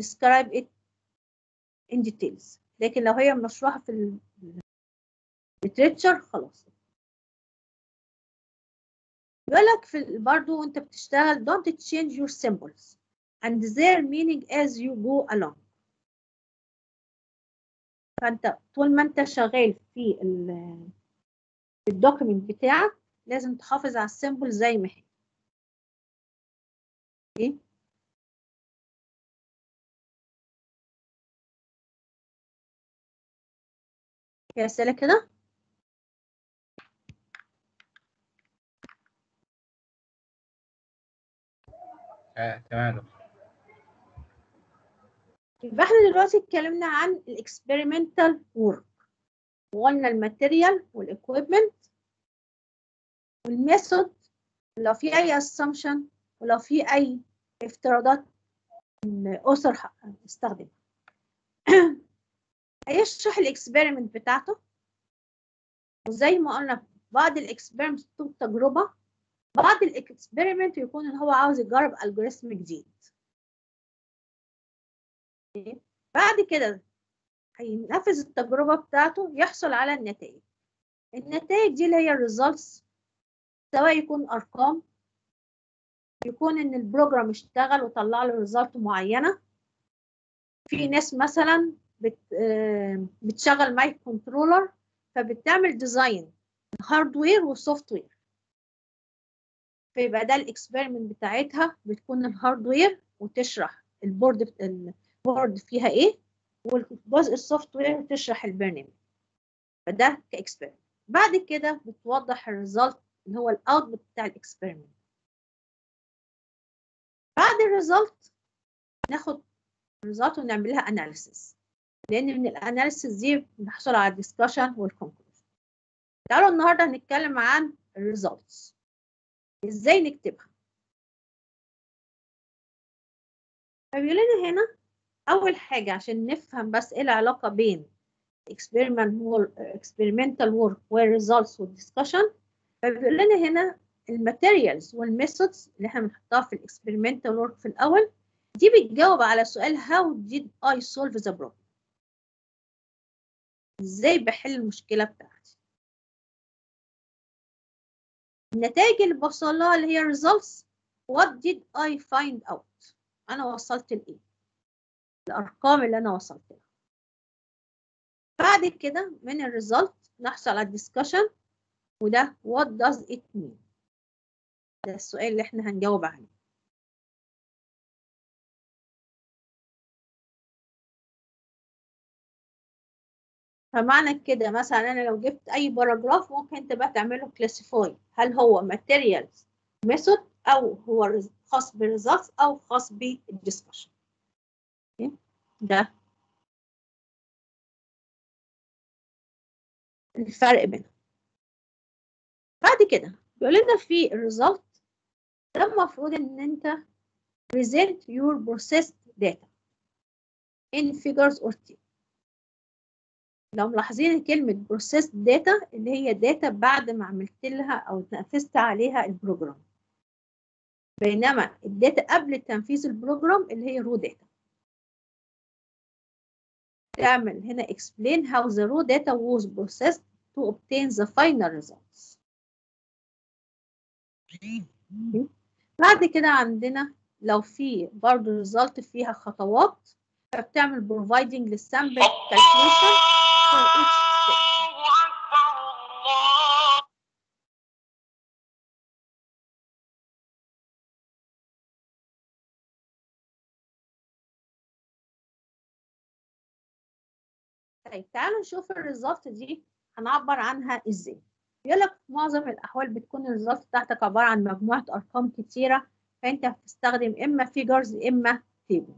Describe it in details. لكن لو هي مشروحة في ال literature خلاص. بيقول لك في برضه وانت بتشتغل don't change your symbols and their meaning as you go along. فانت طول ما انت شغال في ال الدوكيمنت بتاعك لازم تحافظ على ال symbol زي ما هي. إيه؟ في أسئلة كده؟ آه، تمام. دكتور يبقى إحنا دلوقتي اتكلمنا عن ال experimental work وقلنا ال material وال equipment وال method. لو في أي assumption ولو في أي افتراضات ال author استخدمها. هيشرح ال experiment بتاعته؟ وزي ما قلنا بعض ال experiment بتكون تجربة بعض ال experiment يكون إن هو عاوز يجرب algorithm جديد. بعد كده هينفذ التجربة بتاعته يحصل على النتائج. النتائج دي اللي هي ال results سواء يكون أرقام يكون إن ال program اشتغل وطلع له result معينة. في ناس مثلا بت بتشغل microcontroller فبتعمل design hardware و software فيبقى ده ال experiment بتاعتها بتكون ال hardware وتشرح ال board ال board فيها إيه والجزء ال software تشرح البرنامج. فده ك experiment بعد كده بتوضح ال result اللي هو ال output بتاع ال experiment بعد ال result ناخد ال result ونعمل لها analysis لأن من ال analysis دي بنحصل على ال discussion وال conclusion تعالوا النهارده هنتكلم عن ال results إزاي نكتبها؟ فبيقول لنا هنا أول حاجة عشان نفهم بس إيه العلاقة بين experimental work وال results وال discussion فبيقول لنا هنا ال materials وال methods اللي إحنا بنحطها في ال experimental work في الأول. دي بتجاوب على سؤال how did I solve the problem إزاي بحل المشكلة بتاعتي؟ النتائج اللي بوصل لها اللي هي results. What did I find out أنا وصلت لإيه؟ الأرقام اللي أنا وصلت لها. بعد كده من ال results نحصل على ال discussion وده what does it mean ده السؤال اللي إحنا هنجاوب عليه. فمعنى كده مثلا أنا لو جبت أي paragraph ممكن أنت بقى تعمله classify هل هو materials method أو هو خاص بال results أو خاص بال discussion ده. الفرق بينهم. بعد كده بيقول لنا في ال result ده المفروض إن أنت present your processed data in figures or table لو ملاحظين كلمة processed data اللي هي data بعد ما عملت لها أو نفذت عليها ال program بينما ال data قبل تنفيذ ال program اللي هي raw data. تعمل هنا explain how the raw data was processed to obtain the final results. بعد كده عندنا لو في برضه result فيها خطوات فبتعمل providing للsample calculation. طيب تعالوا نشوف ال results دي هنعبر عنها إزاي. يقول لك في معظم الأحوال بتكون ال results بتاعتك عبارة عن مجموعة أرقام كتيرة فأنت هتستخدم إما figures إما table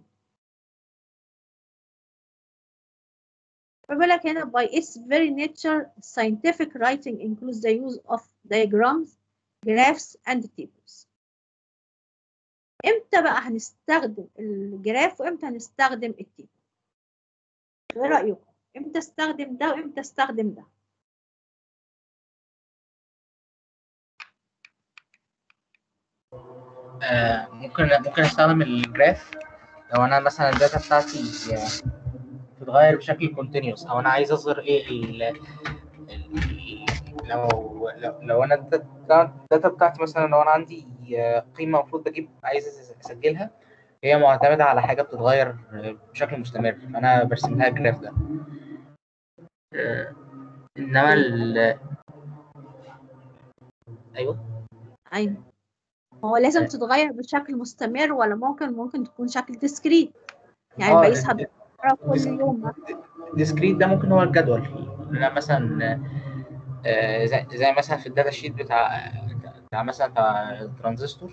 فبيقول لك هنا by its very nature scientific writing includes the use of diagrams graphs and tables. إمتى بقى هنستخدم ال graph وإمتى هنستخدم ال table؟ إيه رأيكم؟ إمتى استخدم ده وإمتى استخدم ده؟ آه، ممكن ممكن استخدم ال graph؟ لو أنا مثلا ال data بتاعتي آه، بتتغير بشكل continuous أو أنا عايز أظهر إيه ال ال- لو لو, أنا ال data بتاعتي مثلا لو أنا عندي آه، قيمة المفروض أجيب عايز أسجلها هي معتمدة على حاجة بتتغير آه، بشكل مستمر. فانا برسم لها ال graph ده. آه، إنما ال أيوه؟ أيوه. هو لازم تتغير بشكل مستمر ولا ممكن ممكن تكون شكل discrete يعني بقيسها كل يوم مثلا. ال discrete ده ممكن هو الجدول. أنا مثلا آه، زي, زي مثلا في ال data sheet بتاع بتاع مثلا بتاع الترانزستور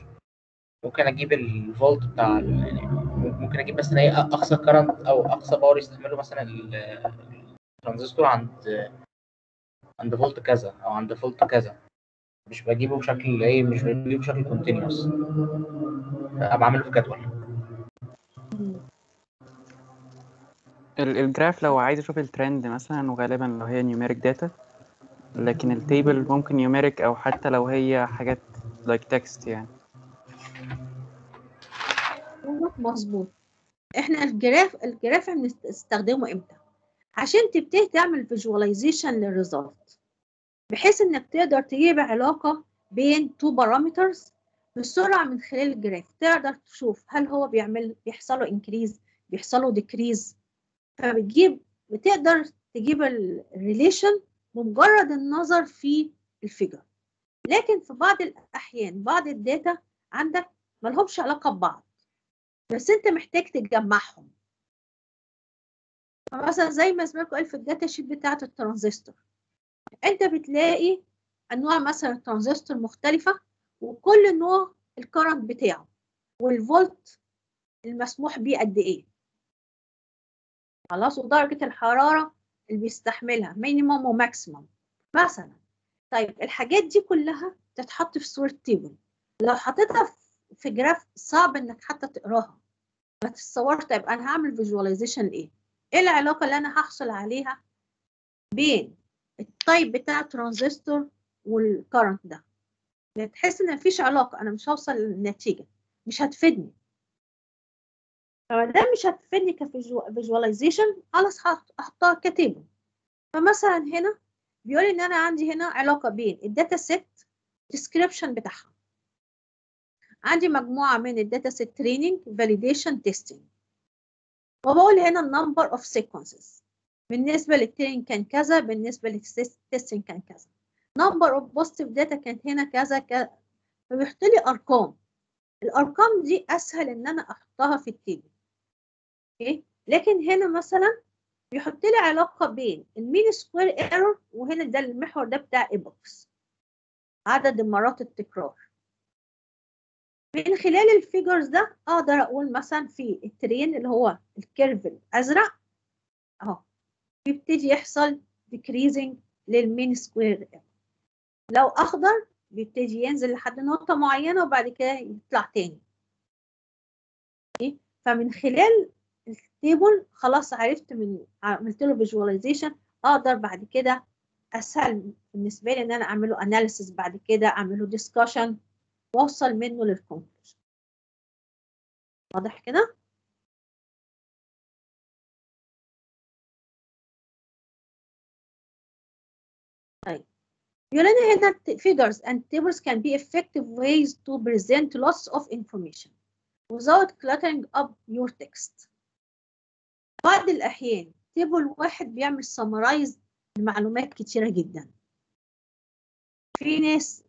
ممكن أجيب الفولت بتاع يعني ممكن أجيب مثلا إيه أقصى current أو أقصى power يستحمله مثلا ال- الترانزستور عند عند فولت كذا أو عند فولت كذا. مش بجيبه بشكل إيه مش بجيبه بشكل continuous ابقى بعمله في جدول. ال graph لو عايز أشوف الترند مثلا وغالبا لو هي numeric data لكن ال table ممكن numeric أو حتى لو هي حاجات like text يعني. مظبوط. إحنا ال graph ال graph بنستخدمه إمتى؟ عشان تبتدي تعمل visualization لل results بحيث إنك تقدر تجيب علاقة بين two parameters بسرعة من خلال ال graph تقدر تشوف هل هو بيعمل بيحصل له increase بيحصل له فبتجيب بتقدر تجيب ال relation بمجرد النظر في ال figure لكن في بعض الأحيان بعض ال data عندك ملهمش علاقة ببعض بس أنت محتاج تجمعهم. فمثلا زي ما زميلكم قال في ال data sheet بتاعة الترانزستور. أنت بتلاقي أنواع مثلا الترانزستور مختلفة وكل نوع ال current بتاعه والفولت المسموح بيه قد إيه. خلاص ودرجة الحرارة اللي بيستحملها minimum و maximum مثلا طيب الحاجات دي كلها تتحط في صورة table لو حطيتها في graph صعب إنك حتى تقراها. ما تتصورش طيب أنا هعمل visualization إيه؟ إيه العلاقة اللي أنا هحصل عليها بين ال type بتاع الترانزستور وال current ده؟ تحس إن مفيش علاقة أنا مش هوصل للنتيجة مش هتفيدني. دام مش هتفيدني ك visualization خلاص هحطها ك table فمثلا هنا بيقول إن أنا عندي هنا علاقة بين ال data set description بتاعها. عندي مجموعة من ال data set training validation testing وبقول هنا ال number of sequences بالنسبة لل training كان كذا بالنسبة لل testing كان كذا. number of positive data كانت هنا كذا كذا. فبيحط لي أرقام. الأرقام دي أسهل إن أنا أحطها في ال table. okay لكن هنا مثلا بيحط لي علاقة بين ال mean square error وهنا ده المحور ده بتاع epochs. عدد مرات التكرار. من خلال ال figures ده أقدر أقول مثلا في ال train اللي هو ال curve الأزرق أهو بيبتدي يحصل decreasing لل mean square error. لو أخضر بيبتدي ينزل لحد نقطة معينة وبعد كده يطلع تاني. فمن خلال ال table خلاص عرفت من عملت له visualization أقدر بعد كده أسهل بالنسبة لي إن أنا أعمله analysis بعد كده أعمله discussion وأوصل منه لل conclusion واضح كده؟ طيب. يقول لنا هنا figures and tables can be effective ways to present lots of information without cluttering up your text. بعض الأحيان table واحد بيعمل summarize لمعلومات كتيرة جدا. في ناس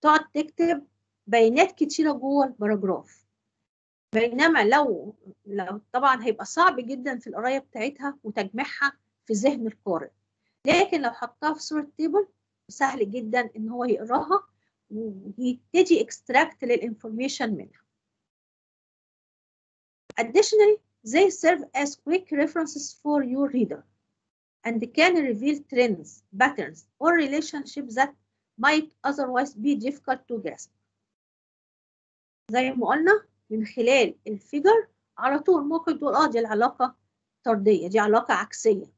تقعد تكتب بيانات كتيرة جوه ال paragraph بينما لو لو طبعا هيبقى صعب جدا في القراية بتاعتها وتجميعها في ذهن القارئ. لكن لو حطها في صورة table سهل جدا إن هو يقراها ويبتدي extract لل information منها. Additionally they serve as quick references for your reader and can reveal trends, patterns, or relationships that might otherwise be difficult to grasp. زي ما قلنا من خلال ال figure على طول ممكن تقول آه دي العلاقة طردية دي علاقة عكسية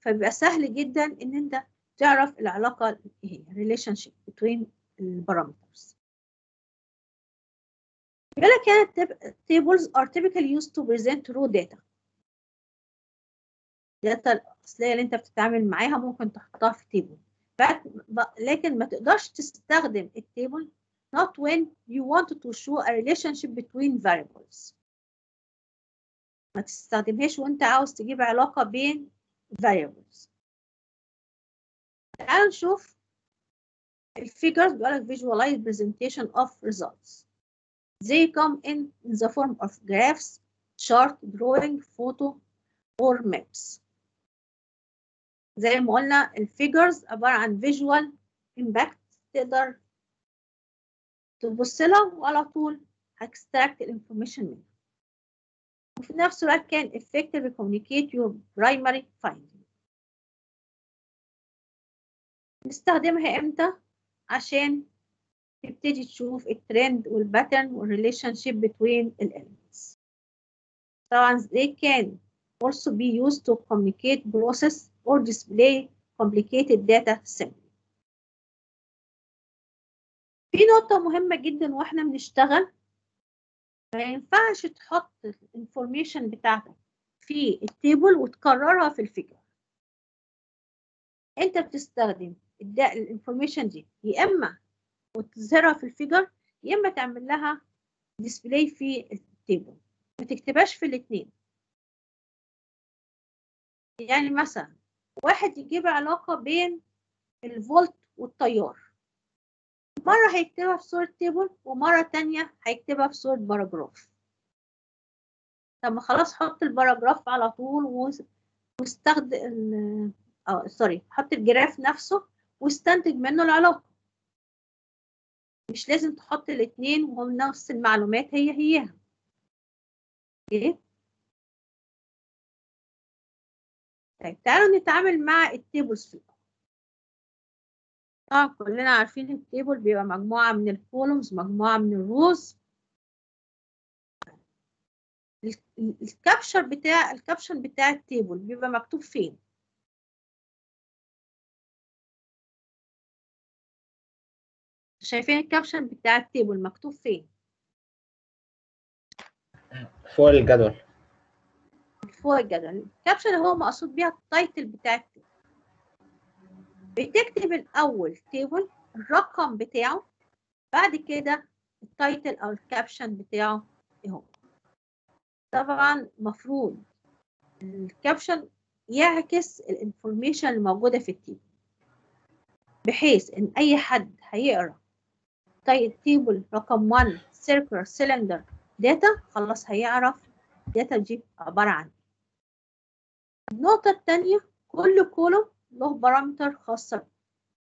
فبيبقى سهل جدا ان انت تعرف العلاقة إيه هي relationship between ال parameters يقول لك يعني tables are typically used to present raw data. ال data الأصلية اللي أنت بتتعامل معاها ممكن تحطها في table لكن ما تقدرش تستخدم ال table not when you want to show a relationship between variables. ما تستخدمهاش وانت عاوز تجيب علاقة بين variables. تعال نشوف ال figures بيقولك visualize presentation of results. They come in the form of graphs chart drawing photo or maps زي ما قلنا ال figures عبارة عن visual impact تقدر تبص لها وعلى طول هت extract ال information منها وفي نفس الوقت كان effective communicate your primary finding نستخدمها إمتى عشان تبتدي تشوف ال trend وال pattern وال relationship بين ال elements طبعا they can also be used to communicate process or display complicated data simply في نقطة مهمة جدا وإحنا بنشتغل. ما ينفعش تحط ال information بتاعتك في ال table وتكررها في ال figure أنت بتستخدم ال information دي يا إما وتظهرها في ال figure يا إما تعمل لها display في ال table. ما تكتبهاش في الاثنين يعني مثلا واحد يجيب علاقة بين الفولت والتيار. مرة هيكتبها في صورة table ومرة تانية هيكتبها في صورة paragraph. طب ما خلاص حط ال paragraph على طول واستخدم آه sorry حط ال graph نفسه واستنتج منه العلاقة. مش لازم تحط الاتنين وهم نفس المعلومات هي هيها. okay طيب تعالوا نتعامل مع ال tables في طبعا كلنا عارفين ال table بيبقى مجموعة من ال columns مجموعة من ال rows. ال capture بتاع ال caption بتاع ال table بيبقى مكتوب فين؟ شايفين ال caption بتاع ال table مكتوب فين؟ فوق الجدول. فوق الجدول. ال caption هو مقصود بيها ال title بتاع ال table بتكتب الأول table الرقم بتاعه. بعد كده ال title أو ال caption بتاعه اهو طبعا مفروض ال caption يعكس ال information الموجودة في ال table بحيث إن أي حد هيقرأ table رقم 1 circular cylinder. data خلاص هيعرف ال data دي عبارة عن النقطة التانية كل column له parameter خاصة بيه.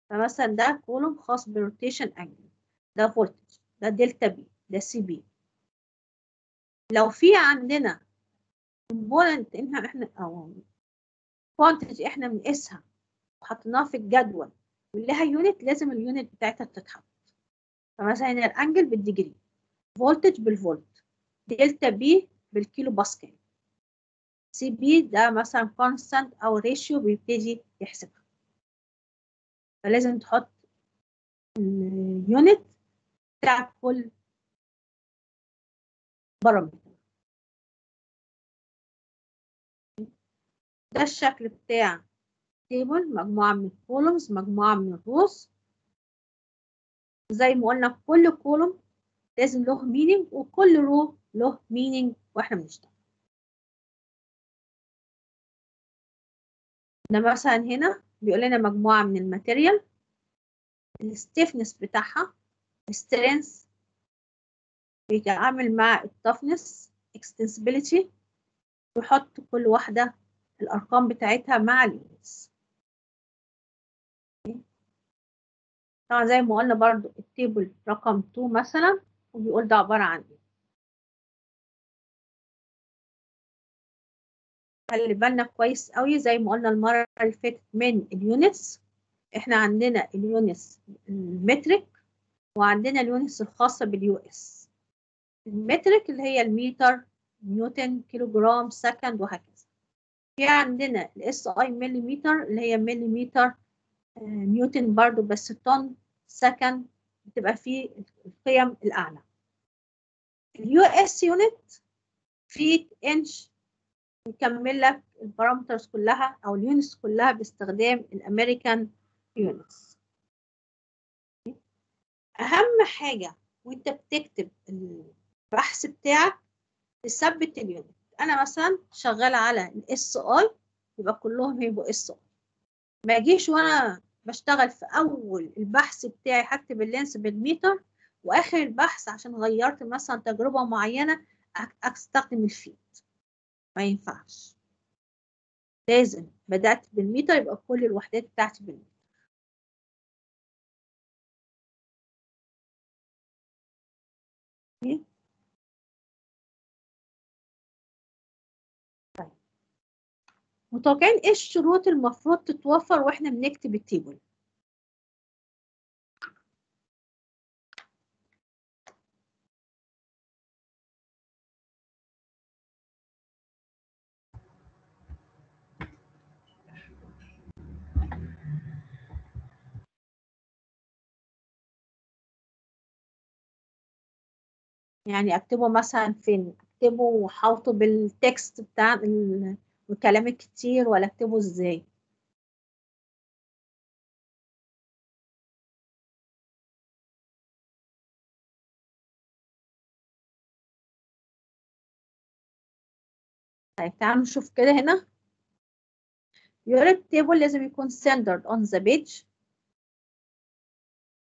فمثلا ده column خاص بال rotation angle ده voltage ده delta P ده Cp لو في عندنا component إنها إحنا أو quantity إحنا بنقيسها وحطيناها في الجدول ولها unit لازم ال unit بتاعتها تتحط. فمثلا هنا ال angle بال degree voltage بالفولت delta P بالكيلو باسكال. Cp ده مثلا constant أو ratio بيبتدي يحسبها فلازم تحط ال unit بتاع كل parameter ده الشكل بتاع table مجموعة من ال columns مجموعة من ال rows زي ما قلنا كل column لازم له meaning وكل row له meaning وإحنا بنشتغل. ده مثلا هنا بيقول لنا مجموعة من ال materials ال stiffness بتاعها ال strength بيتعامل مع ال toughness extensibility ويحط كل واحدة الأرقام بتاعتها مع ال units طبعا زي ما قلنا برضو ال table رقم 2 مثلا وبيقول ده عبارة عن إيه؟ خلي بالنا كويس قوي زي ما قلنا المرة اللي فاتت من ال units إحنا عندنا ال units ال metric وعندنا ال units الخاصة بال US. ال metric اللي هي المتر نيوتن كيلو جرام second وهكذا. في عندنا ال SI مليمتر اللي هي مليمتر آه، نيوتن برضو بس طن second بتبقى فيه القيم الأعلى. ال US unit feet inch يكمل لك ال parameters كلها أو ال units كلها باستخدام ال American units أهم حاجة وأنت بتكتب البحث بتاعك تثبت ال unit أنا مثلا شغاله على ال SI يبقى كلهم هيبقوا SI ما اجيش وأنا بشتغل في أول البحث بتاعي هكتب ال length بالمتر وآخر البحث عشان غيرت مثلا تجربة معينة أك- أستخدم ال feet. ما ينفعش. لازم بدأت بالمتر يبقى كل الوحدات بتاعتي بالمتر okay؟ متوقعين إيه الشروط المفروض تتوفر وإحنا بنكتب ال table. يعني أكتبه مثلا فين؟ أكتبه وحاوطه بالتكست بتاع الكلام الكتير ولا اكتبه إزاي طيب تعالوا نشوف كده هنا your table لازم يكون centered on the page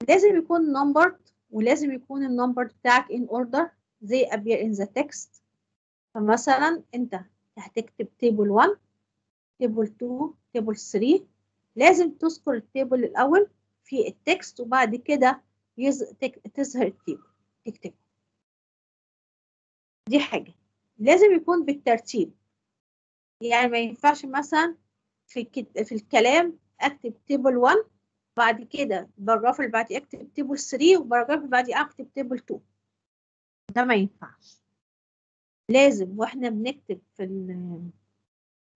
لازم يكون numbered ولازم يكون ال number بتاعك in order they appear in the text. فمثلا انت هتكتب table 1 table 2 table 3 لازم تذكر ال table الأول في ال text وبعد كده يز... تك... تظهر ال table تكتب. دي حاجة. لازم يكون بالترتيب. يعني ما ينفعش مثلا في الكت... في الكلام أكتب table 1 بعد كده ال paragraph اللي بعديه أكتب table 3 وال paragraph اللي بعديه أكتب table 2 ده ما ينفعش. لازم وإحنا بنكتب في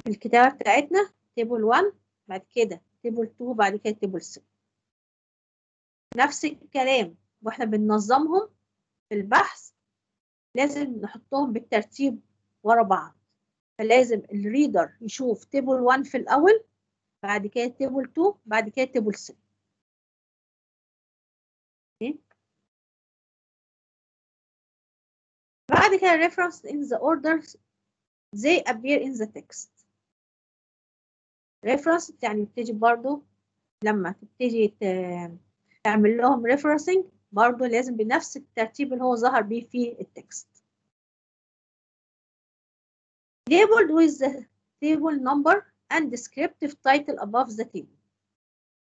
في الكتابة بتاعتنا table 1 بعد كده table 2 بعد كده table 3 نفس الكلام وإحنا بننظمهم في البحث لازم نحطهم بالترتيب ورا بعض. فلازم ال reader يشوف table 1 في الأول بعد كده table 2 بعد كده table 3 بعد كده reference in the order they appear in the text reference يعني بتيجي برضو لما تبتدي تعمل لهم referencing برضو لازم بنفس الترتيب اللي هو ظهر بيه في ال text labeled with the table number and descriptive title above the table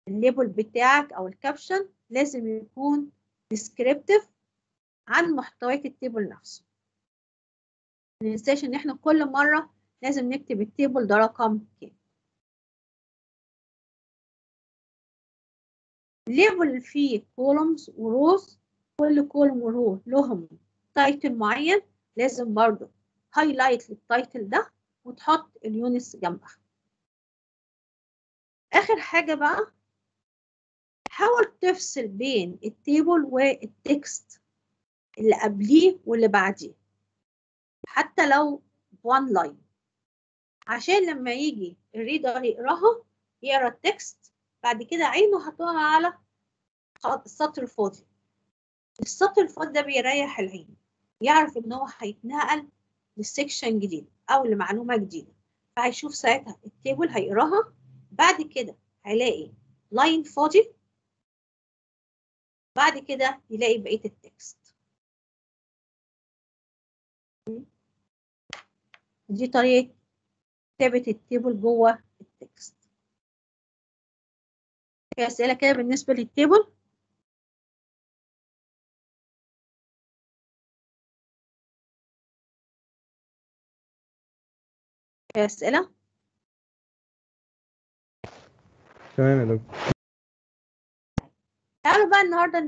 ال label بتاعك أو ال caption لازم يكون descriptive عن محتويات ال table نفسه ما ننساش ان إحنا كل مرة لازم نكتب ال table ده رقم كام. label فيه columns و rows كل column و row لهم title معين لازم برضو highlight لل title ده وتحط ال units جنبها. آخر حاجة بقى حاول تفصل بين ال table وال text اللي قبليه واللي بعديه. حتى لو one line عشان لما يجي ال reader يقراها يقرأ ال text بعد كده عينه هتقع على السطر الفاضي. السطر الفاضي ده بيريح العين يعرف إن هو هيتنقل ل section جديد أو لمعلومة جديدة. فهيشوف ساعتها ال table هيقراها بعد كده هيلاقي line فاضي بعد كده يلاقي بقية ال text دي طريقة كتابة ال table جوه ال text. في أسئلة كده بالنسبة لل table؟ في أسئلة؟ تمام يا دكتور. تعالوا بقى النهارده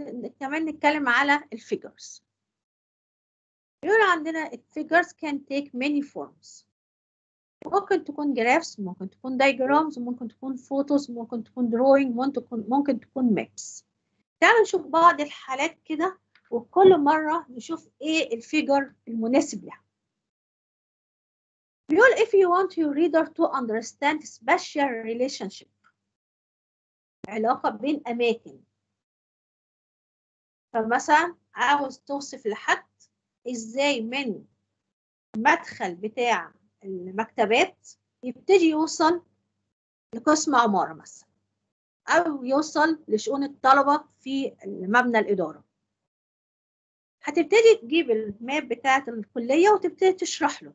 كمان نتكلم على ال figures بيقول عندنا ال figures can take many forms. ممكن تكون graphs ممكن تكون diagrams ممكن تكون photos ممكن تكون drawing ممكن تكون ممكن تكون maps. تعالوا نشوف بعض الحالات كده وكل مرة نشوف إيه ال figure المناسب لها. بيقول if you want your reader to understand spatial relationship. علاقة بين أماكن. فمثلا عاوز توصف لحد إزاي من المدخل بتاع المكتبات يبتدي يوصل لقسم عمارة مثلا أو يوصل لشؤون الطلبة في مبنى الإدارة. هتبتدي تجيب ال map بتاعة الكلية وتبتدي تشرح له.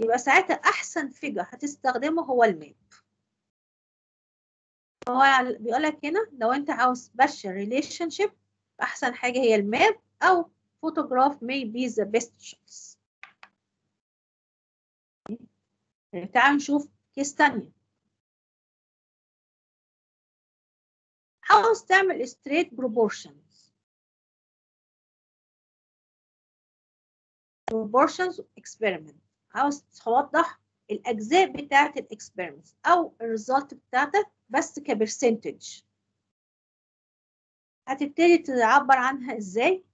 يبقى ساعتها أحسن figure هتستخدمه هو ال map. هو بيقولك هنا لو أنت عاوز spatial relationship أحسن حاجة هي ال map أو photograph may be the best choice. تعالوا نشوف case تانية. عاوز تعمل illustrate proportions. Proportions experiment. عاوز توضح الأجزاء بتاعة ال experiment أو ال result بتاعتك بس ك percentage هتبتدي تعبر عنها إزاي؟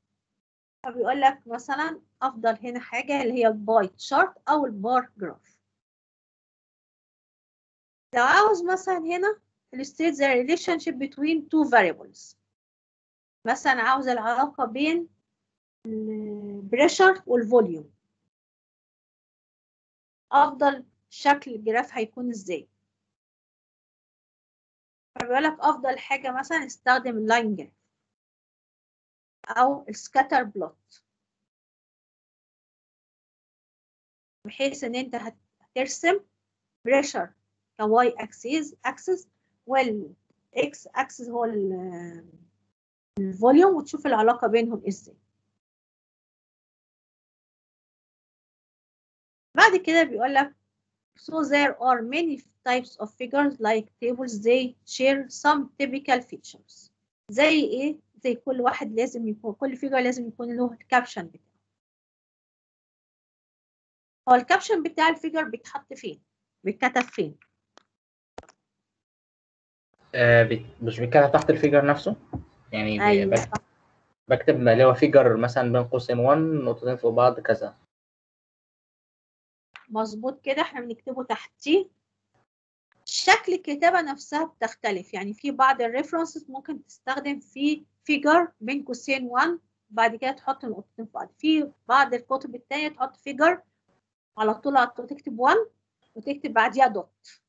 فبيقول لك مثلا أفضل هنا حاجة اللي هي ال pie chart أو ال bar graph لو عاوز مثلا هنا illustrate the relationship between two variables. مثلا عاوز العلاقة بين ال pressure وال volume أفضل شكل ال graph هيكون إزاي؟ فبيقول لك أفضل حاجة مثلا استخدم ال line graph أو ال scatter plot بحيث إن أنت هترسم pressure ك y axis axis والاكس اكسس هو ال volume وتشوف العلاقة بينهم إزاي. بعد كده بيقول لك so there are many types of figures like tables. They share some typical features. زي إيه؟ زي كل واحد لازم يكون كل figure لازم يكون له ال caption بتاعه. هو ال caption بتاع ال figure بيتحط فين؟ بيتكتب فين؟ آه مش بيتكتب تحت ال figure نفسه؟ يعني بك- بكتب اللي هو figure مثلا بين قوسين 1 نقطتين فوق بعض كذا. مظبوط كده إحنا بنكتبه تحتيه. شكل الكتابة نفسها بتختلف. يعني في بعض ال references ممكن تستخدم في figure بين قوسين 1 بعد كده تحط نقطتين في بعض. في بعض الكتب التانية تحط figure على طول تكتب 1 وتكتب بعديها dot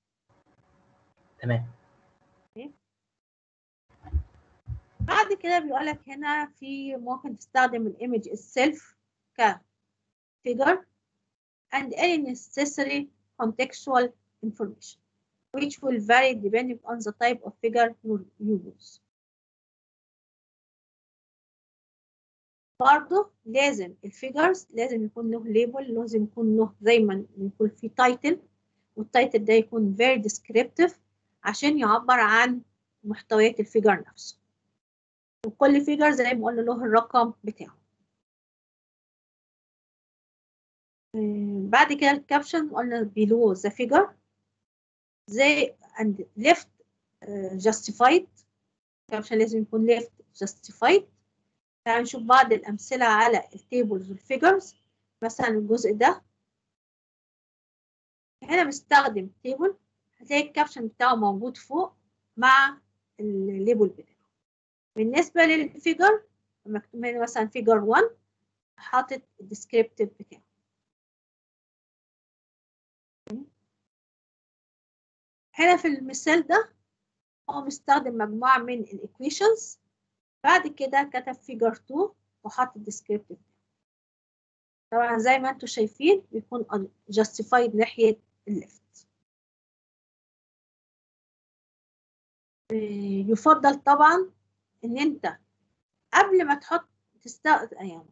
تمام. بعد كده بيقولك هنا في ممكن تستخدم ال image itself ك figure and any necessary contextual information. Which will vary depending on the type of figure you use. برضه لازم ال figures لازم يكون له label لازم يكون له زي ما يكون في title وال title ده يكون very descriptive عشان يعبر عن محتويات ال figure نفسه. وكل figure زي ما قلنا له الرقم بتاعه. آه، بعد كده ال caption قلنا below the figure. زي and left آه، justified. ال caption لازم يكون left justified. تعالوا نشوف بعض الأمثلة على ال tables وال figures مثلا الجزء ده. هنا بستخدم table هتلاقي ال caption بتاعه موجود فوق مع ال label بتاعه. بالنسبة لل figure مكتوب مثلا figure 1 حاطط ال descriptive بتاعه. هنا في المثال ده هو مستخدم مجموعة من ال equations بعد كده كتب figure 2 وحط ال descriptive طبعا زي ما أنتم شايفين بيكون justified ناحية ال left يفضل طبعا إن أنت قبل ما تحط text يعني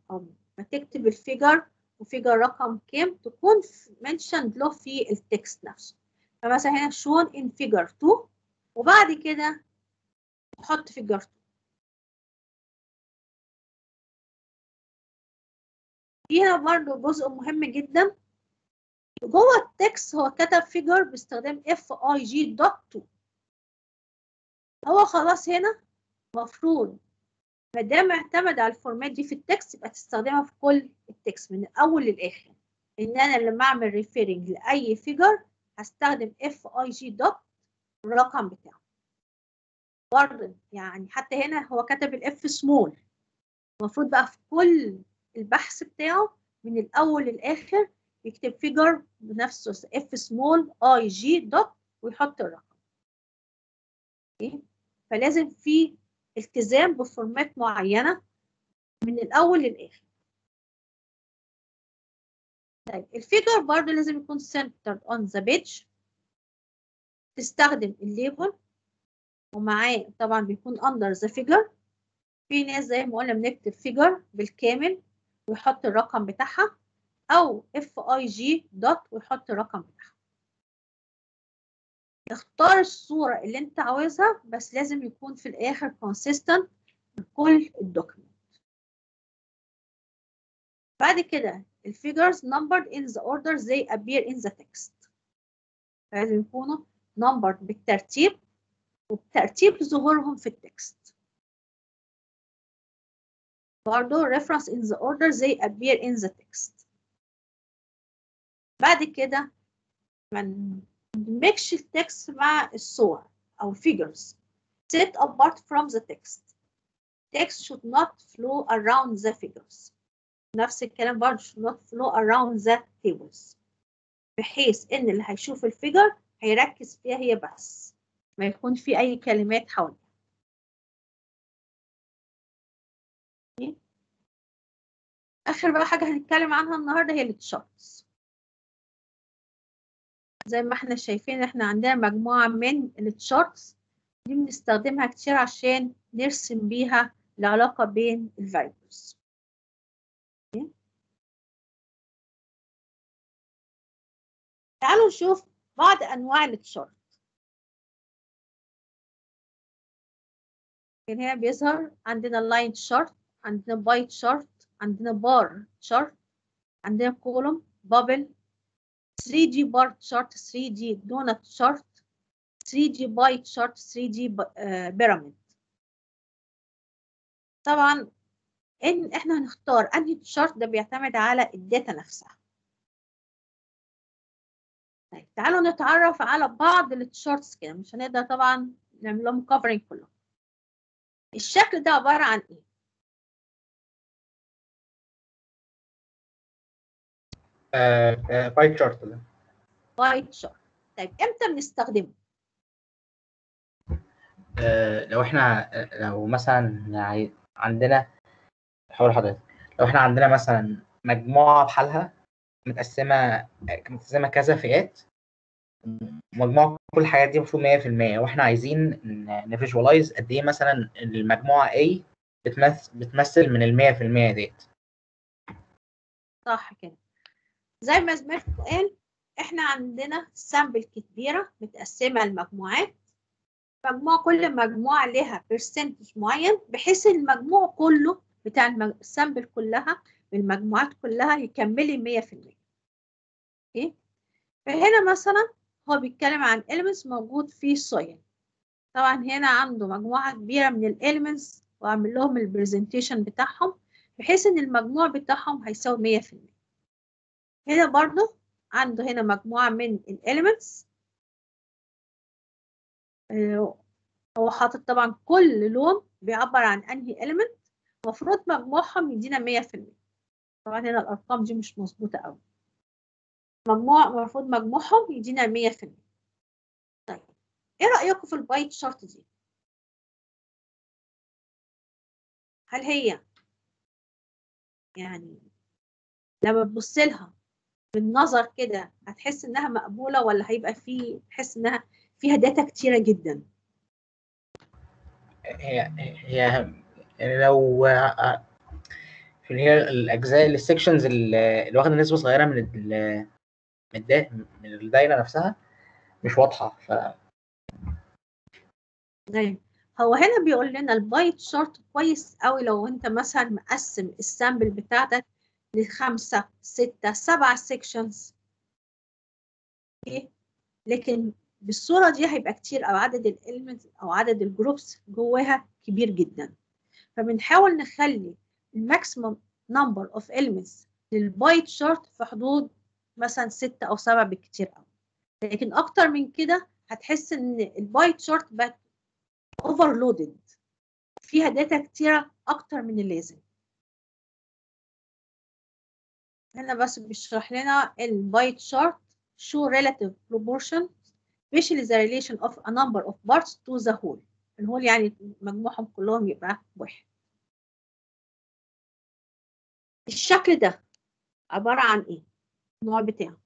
ما تكتب ال figure و figure رقم كام تكون mentioned له في ال text نفسه. فمثلا هنا shown in figure 2 وبعد كده نحط figure 2 في هنا برضه جزء مهم جدا. جوه ال text هو كتب figure باستخدام F I G dot 2 هو خلاص هنا مفروض. ما دام اعتمد على ال format دي في ال text يبقى تستخدمها في كل ال text من الأول للآخر. إن أنا لما أعمل referring لأي figure هستخدم F I G dot الرقم بتاعه. برضه يعني حتى هنا هو كتب ال F small المفروض بقى في كل البحث بتاعه من الأول للآخر يكتب figure بنفسه F small I G dot ويحط الرقم. okay فلازم في التزام ب format معينة من الأول للآخر. طيب ال figure برضه لازم يكون centered on the page تستخدم ال label. ومعاه طبعا بيكون under the figure. في ناس زي ما قلنا بنكتب figure بالكامل ويحط الرقم بتاعها أو F I G dot ويحط الرقم بتاعها. اختار الصورة اللي أنت عاوزها بس لازم يكون في الآخر consistent بكل ال document بعد كده الفيجرز numbered in the order they appear in the text لازم يكونوا numbered بالترتيب وبترتيب ظهورهم في التكست برضه reference in the order they appear in the text بعد كده ما ندمجش التكست مع الصور أو figures set apart from the text text should not flow around the figures نفس الكلام برضه should not flow around the tables. بحيث إن اللي هيشوف ال figure هيركز فيها هي بس ما يكون في أي كلمات حواليها. آخر بقى حاجة هنتكلم عنها النهاردة هي ال charts زي ما إحنا شايفين إحنا عندنا مجموعة من ال charts دي بنستخدمها كتير عشان نرسم بيها العلاقة بين ال variables تعالوا نشوف بعض أنواع ال chart هنا بيظهر عندنا line chart عندنا pie chart عندنا bar chart عندنا column bubble 3D bar chart 3D donut chart 3D pie chart 3D pyramid طبعا إن إحنا هنختار أنهي chart ده بيعتمد على ال data نفسها. طيب تعالوا نتعرف على بعض ال charts كده مش هنقدر طبعا نعمل لهم covering كلهم الشكل ده عبارة عن إيه؟ pie chart pie chart طيب إمتى بنستخدمه؟ آه، لو إحنا لو مثلا عاي- عندنا حاول حضرتك لو إحنا عندنا مثلا مجموعة بحالها متقسمة متقسمة كذا فئات. مجموعة كل الحاجات دي المفروض 100% وإحنا عايزين ن visualize قد إيه مثلا المجموعة A بتمثل بتمثل من ال 100% ديت. صح كده. زي ما زميلكم قال إحنا عندنا sample كبيرة متقسمة لمجموعات. مجموعة كل مجموعة لها percentage معين بحيث المجموع كله بتاع ال sample كلها المجموعات كلها يكملي 100% okay؟ فهنا مثلا هو بيتكلم عن elements موجود في soil. طبعا هنا عنده مجموعة كبيرة من ال elements وعامل لهم ال presentation بتاعهم بحيث إن المجموع بتاعهم هيساوي 100% هنا برضو عنده هنا مجموعة من ال elements هو حاطط طبعا كل لون بيعبر عن أنهي element. المفروض مجموعهم يدينا 100% طبعا هنا الأرقام دي مش مظبوطة قوي مجموع المفروض مجموعهم يدينا 100% طيب إيه رأيكم في ال pie chart دي؟ هل هي يعني لما تبص لها بالنظر كده هتحس إنها مقبولة ولا هيبقى في تحس إنها فيها data كتيرة جدا؟ هي هي يعني لو في اللي هي الأجزاء ال sections اللي واخدة نسبة صغيرة من ال- من من الدايرة نفسها مش واضحة ف أيوه هو هنا بيقول لنا ال pie chart كويس قوي لو أنت مثلا مقسم ال sample بتاعتك لخمسة ستة سبعة sections لكن بالصورة دي هيبقى كتير أو عدد ال elements أو عدد ال groups جواها كبير جدا. فبنحاول نخلي ال maximum number of elements لل pie chart في حدود مثلا ستة أو سبعة بالكتير قوي. لكن أكتر من كده هتحس إن ال pie chart بقت overloaded فيها data كتيرة أكتر من اللازم. هنا بس بيشرح لنا الباي تشارت show relative proportion especially the relation of a number of parts to the whole. الهول يعني مجموعهم كلهم يبقى واحد. الشكل ده عبارة عن إيه؟ النوع بتاعه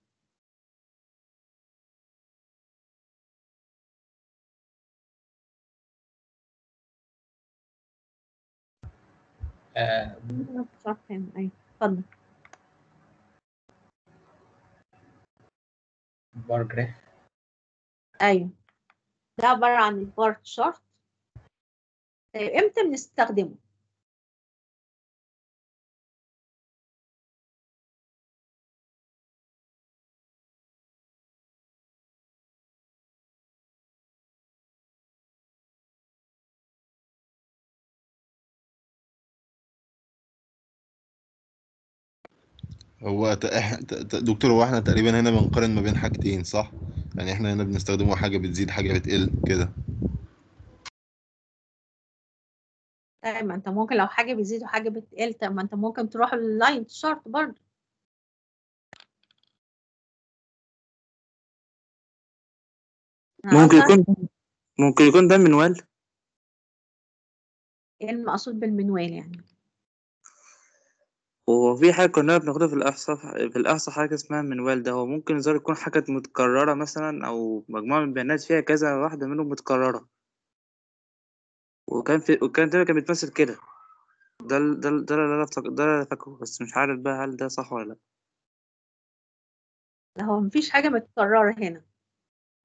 مش عارفة فين أيوه اتفضل bar graph أيوه ده عبارة عن ال bar chart طيب إمتى بنستخدمه؟ هو ت- ت- دكتور هو إحنا تقريبا هنا بنقارن ما بين حاجتين صح؟ يعني إحنا هنا بنستخدمه حاجة بتزيد حاجة بتقل كده. طيب ما أنت ممكن لو حاجة بتزيد وحاجة بتقل طب ما أنت ممكن تروح لل line chart برضه. ممكن يكون ممكن يكون ده منوال؟ إيه المقصود بالمنوال يعني؟ هو في حاجة كنا بناخدها في الإحصاء في الإحصاء حاجة اسمها منوال ده هو ممكن يظهر يكون حاجة متكررة مثلا أو مجموعة من البيانات فيها كذا واحدة منهم متكررة. وكان في وكان ده كان بيتمثل كده. ده ده ده اللي أنا ده اللي أنا فاكره بس مش عارف بقى هل ده صح ولا لأ. هو مفيش حاجة متكررة هنا.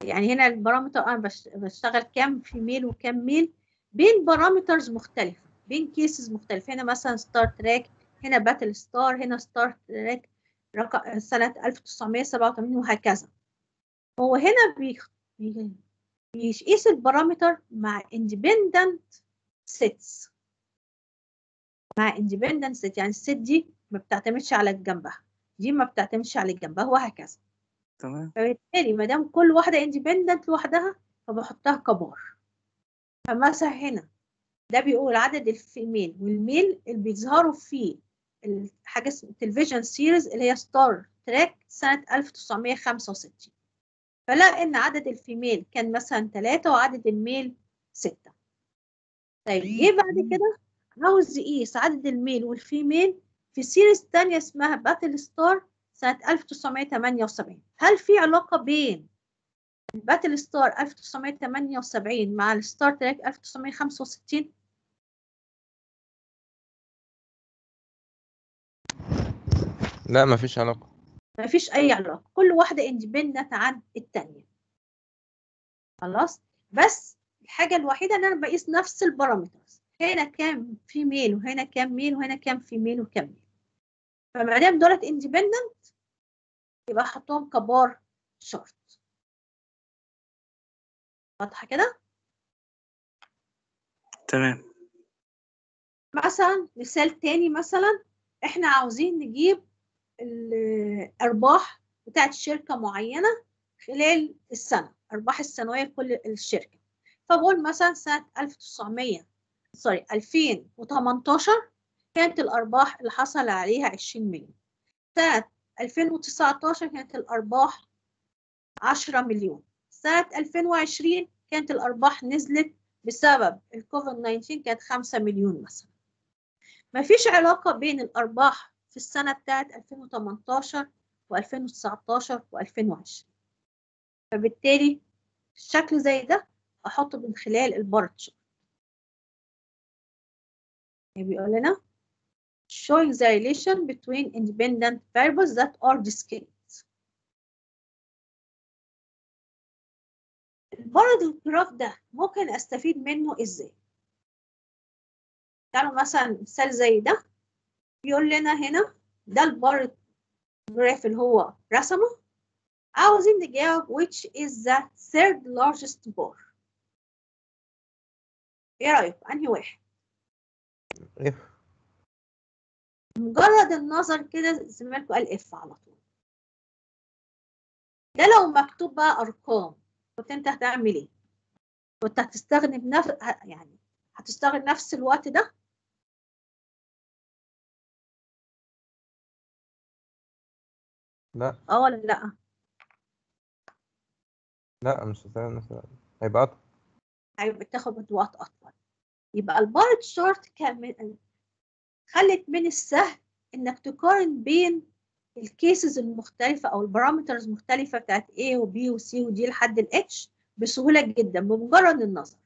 يعني هنا البارامتر بش- بشتغل كام في ميل وكام ميل بين parameters مختلفة بين cases مختلفة. هنا مثلا Star Trek هنا Battlestar هنا Star رقم سنة 1987 وهكذا. هو هنا بيخ... بي- بيقيس ال parameter مع independent sets. مع independent set يعني ال set دي ما بتعتمدش على جنبها. دي ما بتعتمدش على جنبها وهكذا. تمام. فبالتالي ما دام كل واحدة independent لوحدها فبحطها كبار. فمثلا هنا ده بيقول عدد ال female وال male اللي بيظهروا في الحاجة اسمها television series اللي هي Star Trek سنة 1965 فلقى إن عدد ال female كان مثلا ثلاثة وعدد ال male ستة. طيب جه بعد كده؟ عاوز يقيس عدد ال male وال female في series تانية اسمها Battlestar سنة 1978 هل في علاقة بين ال Battlestar 1978 مع ال Star Trek 1965 لا مفيش علاقة. مفيش أي علاقة. كل واحدة independent عن التانية. خلاص؟ بس الحاجة الوحيدة إن أنا بقيس نفس ال parameters هنا كام female وهنا كام male وهنا كام female وكام male فما دام دولت independent يبقى أحطهم كبار شورت واضحة كده؟ تمام. مثلا مثال تاني مثلا إحنا عاوزين نجيب الأرباح بتاعت شركة معينة خلال السنة أرباح السنوية لكل الشركة. فبقول مثلا سنة 1900 سوري 2018 كانت الأرباح اللي حصل عليها 20 مليون. سنة 2019 كانت الأرباح 10 مليون. سنة 2020 كانت الأرباح نزلت بسبب الكوفيد 19 كانت 5 مليون مثلا. مفيش علاقة بين الأرباح في السنة بتاعت 2018 و2019 و2020 فبالتالي الشكل زي ده أحطه من خلال البار تشارت بيقول لنا showing the relation between independent variables that are discrete. برضه ال graph ده ممكن أستفيد منه إزاي؟ تعالوا مثلا مثال زي ده بيقول لنا هنا ده ال bar graph اللي هو رسمه. عاوزين نجاوب which is the third largest bar. إيه رأيكم أنهي واحد؟ اف مجرد النظر كده زميلكم قال اف على طول. ده لو مكتوب بقى أرقام كنت أنت هتعمل إيه؟ كنت هتستغني بنفس يعني هتستغل نفس الوقت ده؟ لا. آه ولا لأ؟ لا مش هتعمل مثلا هيبقى أطول. هيبقى تاخد وقت أطول. يبقى ال bar chart كان من خلاله من السهل إنك تقارن بين ال cases المختلفة أو ال parameters المختلفة بتاعت A و B و C و D لحد ال H بسهولة جدا بمجرد النظر.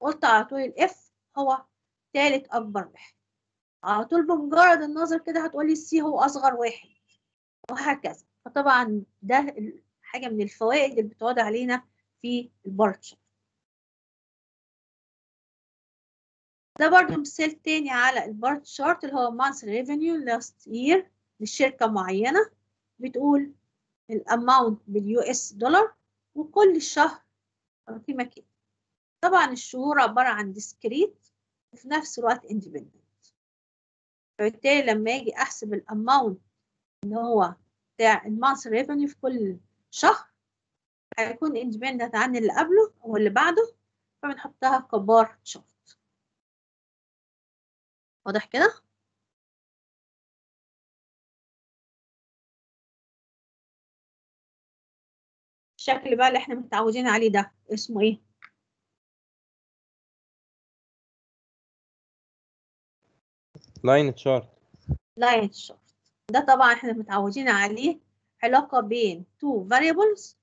قلت على طول ال F هو تالت أكبر واحد. على طول بمجرد النظر كده هتقولي ال C هو أصغر واحد. وهكذا. فطبعا ده حاجة من الفوائد اللي بتعود علينا في ال bar chart ده برضو مثال تاني على ال bar chart اللي هو monthly revenue last year لشركة معينة. بتقول ال amount بال US dollar وكل شهر قيمة كده طبعا الشهور عبارة عن discrete وفي نفس الوقت independent. فبالتالي لما أجي أحسب ال amount اللي هو بتاع ال month revenue في كل شهر هيكون independent عن اللي قبله أو اللي بعده فبنحطها ك bar chart واضح كده؟ الشكل بقى اللي إحنا متعودين عليه ده اسمه إيه؟ line chart line chart ده طبعا إحنا متعودين عليه علاقة بين two variables.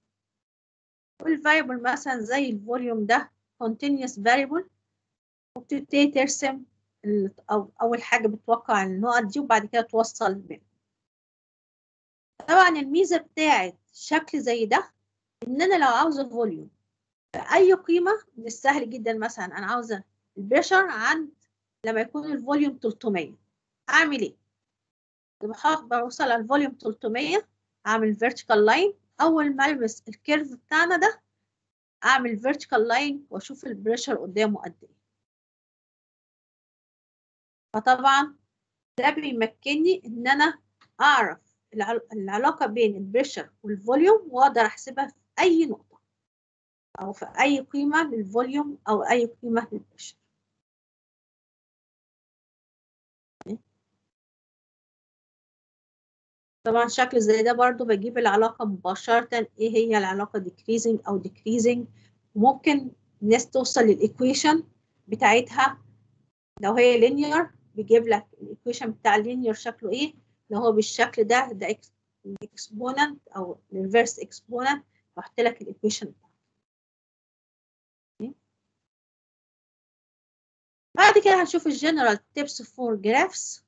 وال variable مثلا زي ال volume ده continuous variable وبتبتدي ترسم أو أول حاجة بتوقع النقط دي وبعد كده توصل بينهم طبعا الميزة بتاعت شكل زي ده إن أنا لو عاوزة volume بأي قيمة من السهل جدا مثلا أنا عاوزة ال pressure عند لما يكون ال volume 300 أعمل إيه؟ بوصل على ال volume 300 أعمل vertical line أول ما ألمس ال curve بتاعنا ده أعمل vertical line وأشوف ال pressure قدامه قد إيه. فطبعا ده بيمكنني إن أنا أعرف العل- العلاقة بين ال pressure وال volume وأقدر أحسبها في أي نقطة أو في أي قيمة لل volume أو أي قيمة لل pressure طبعا شكل زي ده برضو بجيب العلاقة مباشرة. إيه هي العلاقة increasing أو decreasing ممكن الناس توصل لل equation بتاعتها. لو هي linear بيجيب لك ال equation بتاع ال linear شكله إيه؟ لو هو بالشكل ده ده exponent أو reverse exponent. بحط لك ال equation بعد كده هنشوف ال general tips for graphs.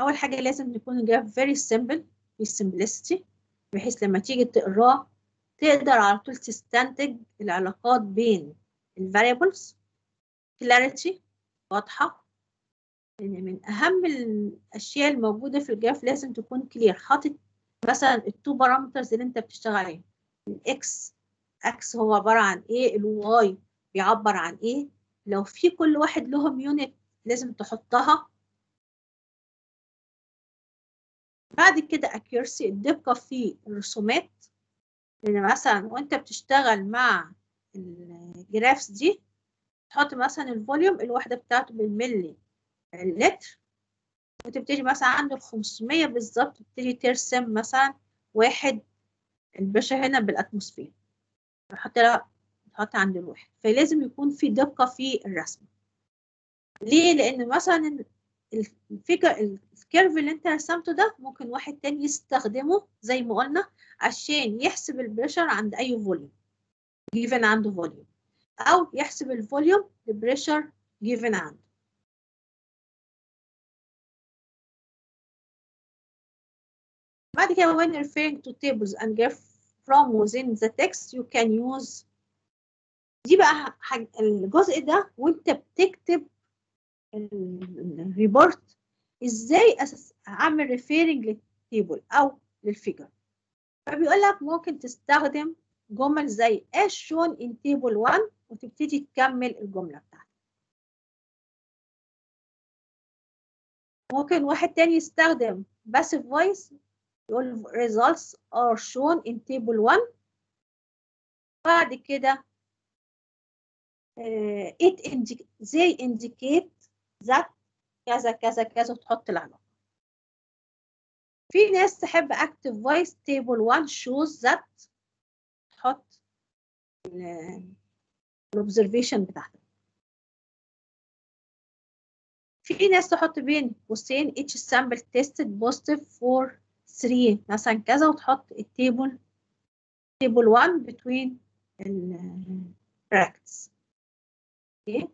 أول حاجة لازم يكون ال graph very simple. في simplicity بحيث لما تيجي تقراه تقدر على طول تستنتج العلاقات بين ال variables clarity واضحة. لأن من أهم الأشياء الموجودة في ال graph لازم تكون clear حاطط مثلا ال two parameters اللي أنت بتشتغل عليهم. الإكس أكس هو عبارة عن إيه ال Y بيعبر عن إيه لو في كل واحد لهم unit لازم تحطها بعد كده accuracy الدقة في الرسومات. لأن مثلا وأنت بتشتغل مع ال graphs دي تحط مثلا ال volume الوحدة بتاعته بالملي اللتر وتبتدي مثلا عند ال 500 بالظبط تبتدي ترسم مثلا وحدة ال pressure هنا بال atmosphere تحط لها تحط عند الواحد. فلازم يكون في دقة في الرسم. ليه؟ لأن مثلا الفكرة ال curve اللي انت رسمته ده ممكن واحد تاني يستخدمه زي ما قلنا عشان يحسب ال pressure عند أي volume given عنده volume أو يحسب ال volume ال pressure given عنده بعد كده when referring to tables and graph from within the text you can use دي بقى حاج... الجزء ده وانت بتكتب ال report إزاي أساس أعمل referring لل table أو للفيجر فبيقول لك ممكن تستخدم جمل زي as shown in table 1 وتبتدي تكمل الجملة بتاعتك. ممكن واحد تاني يستخدم passive voice يقول results are shown in table 1 بعد كده uh, it indi they indicate that كذا كذا كذا وتحط العلاقة. في ناس تحب active voice table 1 shows that تحط الobservation بتاعتك. في ناس تحط بين قوسين each sample tested positive for 3 مثلا كذا وتحط التيبل table 1 between ال brackets okay؟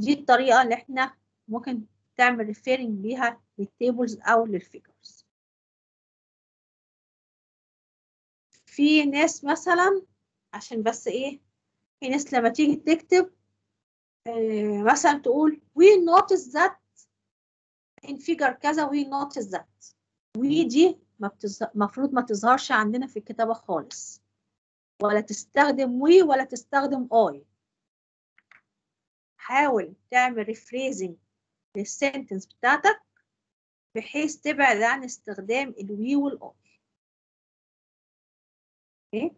دي الطريقة اللي إحنا ممكن تعمل referring بيها لل tables أو لل figures في ناس مثلا عشان بس إيه في ناس لما تيجي تكتب آه مثلا تقول we notice that in figure كذا we notice that. We دي ما بتظ... مفروض ما تظهرش عندنا في الكتابة خالص. ولا تستخدم we ولا تستخدم I. حاول تعمل rephrasing لل sentence بتاعتك بحيث تبعد عن استخدام ال we وال I okay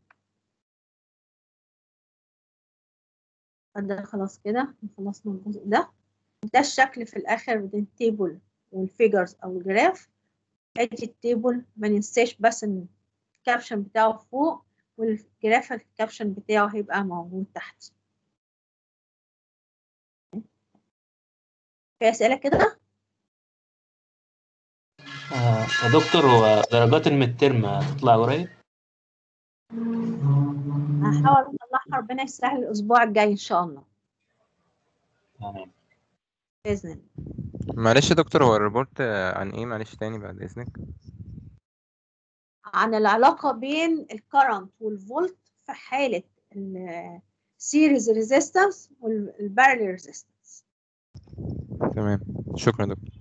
ده خلاص كده خلصنا الجزء ده. ده الشكل في الآخر بين ال table وال figures أو ال graph ادي ال table ما ننساش بس إن ال caption بتاعه فوق وال graph ال caption بتاعه هيبقى موجود تحت. في أسئلة كده؟ آه يا دكتور هو درجات ال midterm هتطلع قريب؟ هحاول اطلعها ربنا يسهل الأسبوع الجاي إن شاء الله. تمام. بإذن الله. معلش يا دكتور هو ال report عن إيه؟ معلش تاني بعد إذنك. عن العلاقة بين ال current وال volt في حالة ال series resistance وال parallel resistance تمام. شكرا دكتور.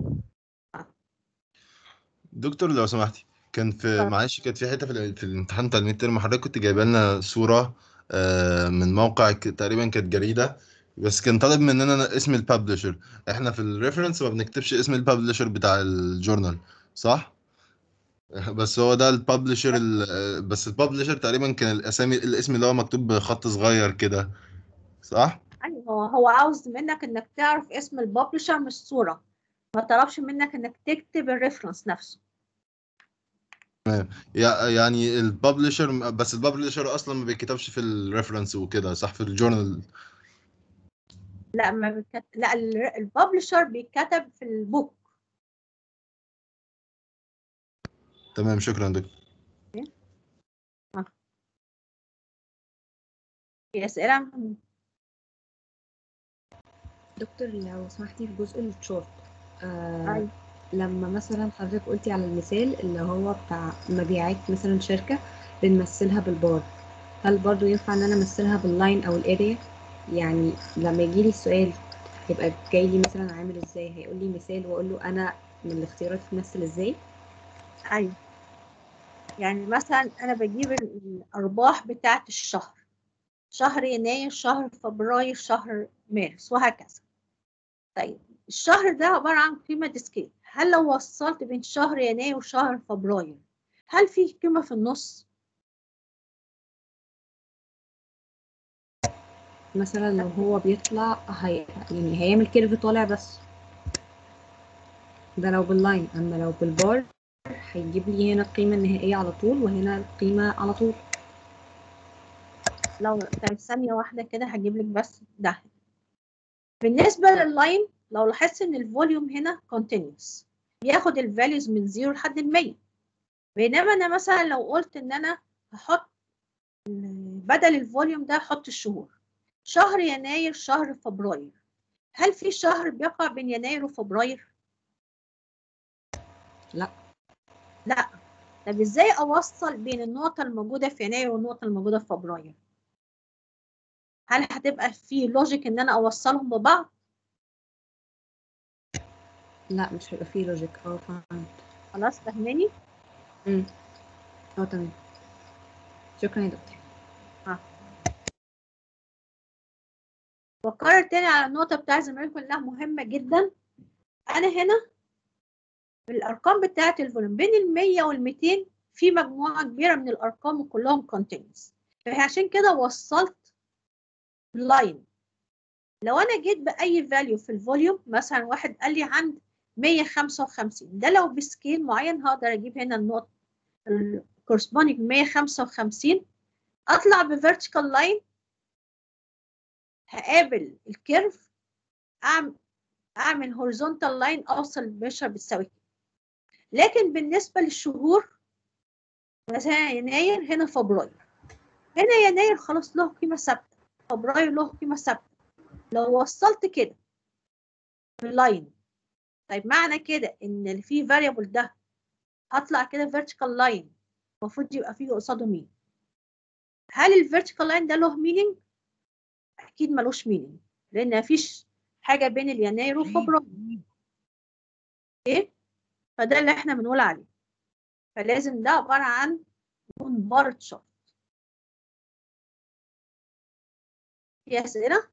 دكتور لو سمحتي كان في معلش كانت في حتة في, ال- في الامتحان بتاع ال midterm حضرتك كنت جايبة لنا صورة آه، من موقع ك- تقريبا كانت جريدة بس كان طالب مننا اسم ال publisher إحنا في ال reference ما بنكتبش اسم ال publisher بتاع ال journal صح؟ بس هو ده ال publisher بس ال publisher تقريبا كان الأسامي الاسم اللي هو مكتوب بخط صغير كده صح؟ أيوه هو هو عاوز منك إنك تعرف اسم ال publisher مش صورة. ما طلبش منك إنك تكتب ال reference نفسه. يع- يعني ال publisher بس ال publisher أصلا ما بيتكتبش في ال reference وكده صح؟ في ال journal. لا ما. لا الببلشر بيتكتب في البوك. تمام شكرا دكتور. في أسئلة؟ دكتور لو سمحتي في جزء الشورت آه أيوة. لما مثلا حضرتك قلتي على المثال اللي هو بتاع مبيعات مثلا شركة بنمثلها بالبار. هل برضو ينفع إن أنا أمثلها بال line أو ال area؟ يعني لما يجي لي السؤال هيبقى جاي لي مثلا عامل إزاي؟ هيقول لي مثال وأقول له أنا من الاختيارات تمثل إزاي؟ أيوه. يعني مثلا أنا بجيب الأرباح بتاعة الشهر. شهر يناير شهر فبراير شهر مارس وهكذا. طيب الشهر ده عبارة عن قيمة discrete هل لو وصلت بين شهر يناير وشهر فبراير هل في قيمة في النص؟ مثلا لو هو بيطلع هي يعني هيعمل curve طالع بس. ده لو بال line أما لو بالبار هيجيب لي هنا القيمة النهائية على طول وهنا القيمة على طول. لو طيب ثانية واحدة كده هجيب لك بس ده. بالنسبة لل line لو لاحظت إن ال volume هنا continuous بياخد ال values من زيرو لحد المية بينما أنا مثلا لو قلت إن أنا هحط بدل ال volume ده أحط الشهور. شهر يناير شهر فبراير. هل في شهر بيقع بين يناير وفبراير؟ لا. لا. طب إزاي أوصل بين النقطة الموجودة في يناير والنقطة الموجودة في فبراير؟ هل هتبقى في logic إن أنا أوصلهم ببعض؟ لا مش هيبقى فيه logic آه فهمت. خلاص فاهماني امم آه تمام. شكرا يا دكتور. بكرر تاني على النقطة بتاع زمايلكم انها مهمة جدا. أنا هنا الارقام بتاعة ال volume بين ال 100 وال 200 في مجموعة كبيرة من الأرقام وكلهم continuous. فهي عشان كده وصلت line لو أنا جيت بأي value في ال volume مثلا واحد قال لي عند 155 ده لو ب scale معين هقدر أجيب هنا النقط ال corresponding 155 أطلع ب vertical line هقابل ال curve اعمل أعمل horizontal line أوصل بشر بتساوي. لكن بالنسبة للشهور مثلا يناير هنا فبراير. هنا يناير خلاص له قيمة ثابتة. فبراير له قيمة ثابته لو وصلت كده بال line طيب معنى كده إن اللي فيه variable ده هطلع كده vertical line المفروض يبقى فيه قصاده مين هل ال vertical line ده له meaning أكيد ملوش meaning لأن مفيش حاجة بين اليناير وفبراير إيه؟ فده اللي إحنا بنقول عليه. فلازم ده عبارة عن يكون في أسئلة؟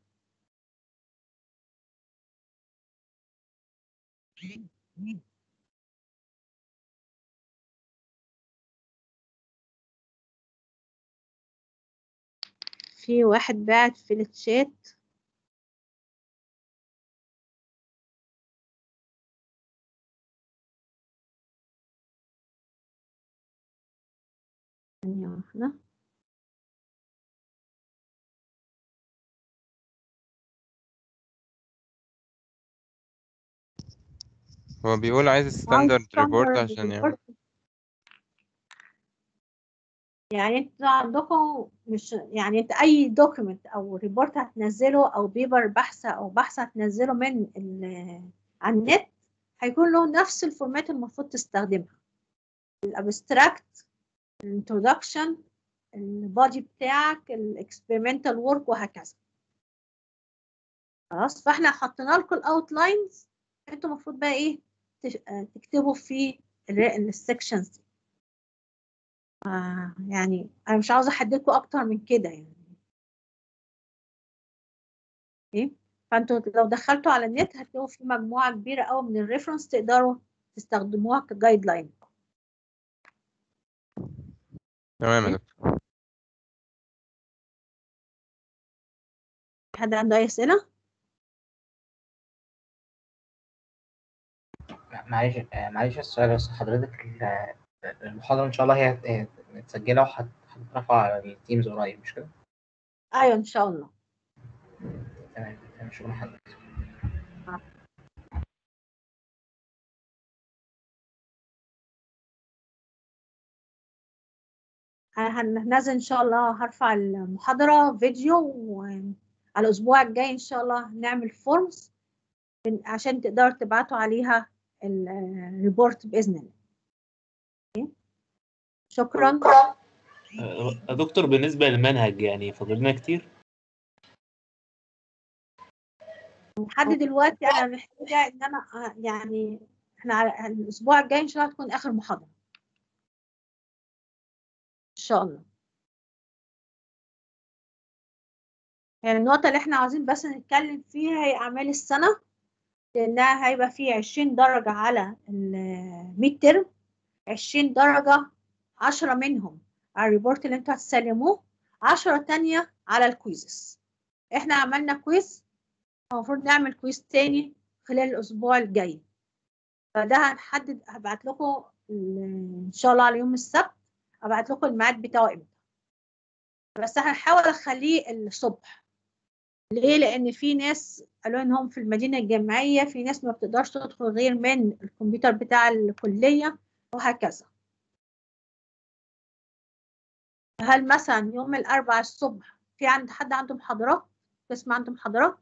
في واحد باعت في الشات ثانية واحدة. هو بيقول عايز standard report عشان report. يعني أنتوا عندكم مش يعني انت أي document أو report هتنزله أو paper بحث أو بحث هتنزله من على النت هيكون له نفس ال format المفروض تستخدمها. ال abstract ال introduction ال body بتاعك ال experimental work وهكذا. خلاص فاحنا حطينا لكم ال outlines أنتوا المفروض بقى إيه؟ تكتبوا في ال sections آه يعني أنا مش عاوزة أحددكم أكتر من كده يعني. إيه؟ فأنتوا لو دخلتوا على النت هتلاقوا في مجموعة كبيرة قوي من ال reference تقدروا تستخدموها ك guideline تمام يا دكتور. حد عنده أي أسئلة؟ معلش آه، معلش السؤال بس حضرتك ال- المحاضرة إن شاء الله هي متسجلة وهتترفع على ال Teams قريب مش كده؟ أيوه إن شاء الله. تمام تمام. شكرا حضرتك. هننزل إن شاء الله هرفع المحاضرة فيديو وعلى الأسبوع الجاي إن شاء الله نعمل forms عشان تقدروا تبعتوا عليها ال report بإذن الله. okay؟ شكرا. دكتور بالنسبة للمنهج يعني فاضل لنا كتير؟ لحد دلوقتي أنا محتاجة إن أنا آه، يعني إحنا على الأسبوع الجاي إن شاء الله تكون آخر محاضرة. إن شاء الله. يعني النقطة اللي إحنا عاوزين بس نتكلم فيها هي أعمال السنة. لأنها هيبقى فيه عشرين درجة على ال midterm عشرين درجة عشرة منهم على ال report اللي أنتوا هتسلموه عشرة تانية على ال quizzes إحنا عملنا quiz المفروض نعمل quiz تاني خلال الأسبوع الجاي. فده هنحدد هبعت لكم إن شاء الله على يوم السبت هبعت لكم الميعاد بتاعه إمتى. بس هنحاول أخليه الصبح. ليه؟ لأن في ناس قالوا إنهم في المدينة الجامعية في ناس ما بتقدرش تدخل غير من الكمبيوتر بتاع الكلية وهكذا. هل مثلا يوم الأربعاء الصبح في عند حد عنده محاضرات؟ قسم عنده محاضرات؟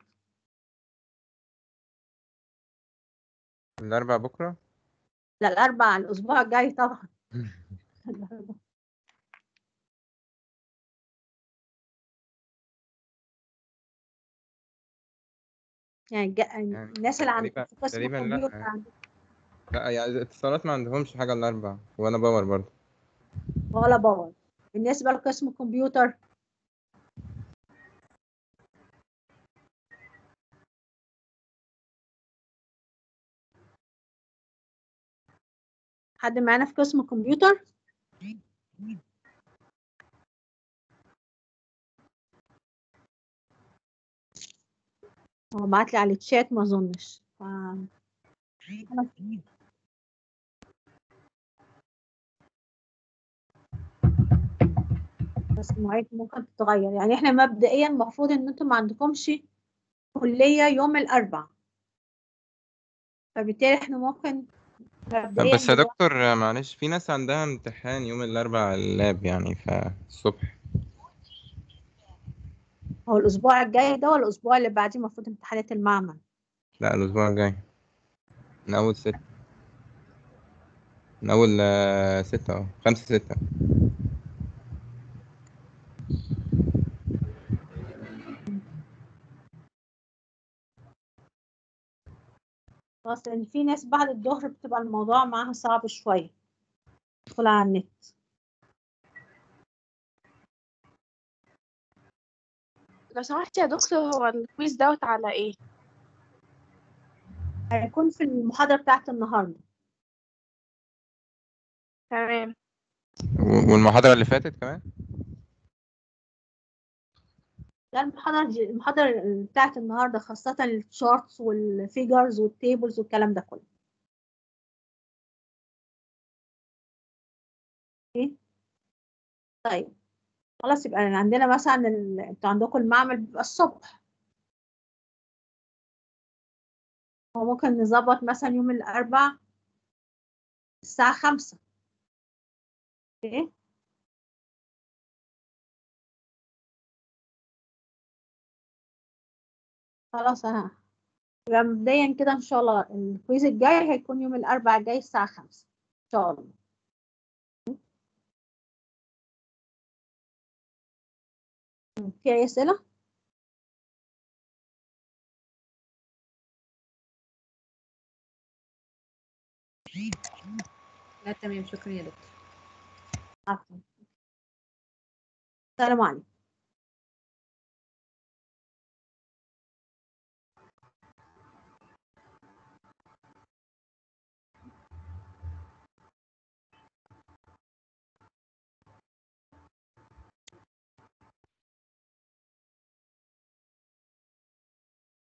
الأربع بكرة لا الأربعاء الأسبوع الجاي طبعا. يعني جا- الناس اللي عند تقريبا قسم تقريبا الكمبيوتر لأ. لا يعني الاتصالات ما عندهمش حاجة إلا أربعة وأنا power برضه. ولا power. بالنسبة لقسم الكمبيوتر حد معانا في قسم الكمبيوتر هو بعت لي على الشات ما أظنش. ف... بس المواعيد ممكن تتغير. يعني إحنا مبدئيا المفروض إن أنتم ما عندكمش كلية يوم الاربع فبالتالي إحنا ممكن بس يا دكتور معلش في ناس عندها امتحان يوم الأربعاء اللاب يعني فالصبح هو الأسبوع الجاي ده ولا الأسبوع اللي بعديه المفروض امتحانات المعمل؟ لا الأسبوع الجاي. من أول ستة من أول آه، ستة أه خمسة ستة. خلاص لأن في ناس بعد الظهر بتبقى الموضوع معاها صعب شوية. تدخل على النت. لو سمحت يا دكتور هو الكويز دوت على إيه؟ هيكون في المحاضرة بتاعت النهاردة. تمام. والمحاضرة اللي فاتت كمان؟ لا المحاضرة دي المحاضرة بتاعت النهاردة خاصة ال charts وال figures وال tables والكلام ده كله. okay طيب. خلاص يبقى عندنا مثلا ال... أنتوا عندكم المعمل بيبقى الصبح. وممكن نظبط مثلا يوم الأربع الساعة خمسة. okay؟ خلاص أنا يبقى مبدئيا كده إن شاء الله الكويز الجاي هيكون يوم الأربع الجاي الساعة خمسة إن شاء الله. في أي أسئلة؟ لا تمام. شكرا يا دكتور. عفوا. السلام عليكم.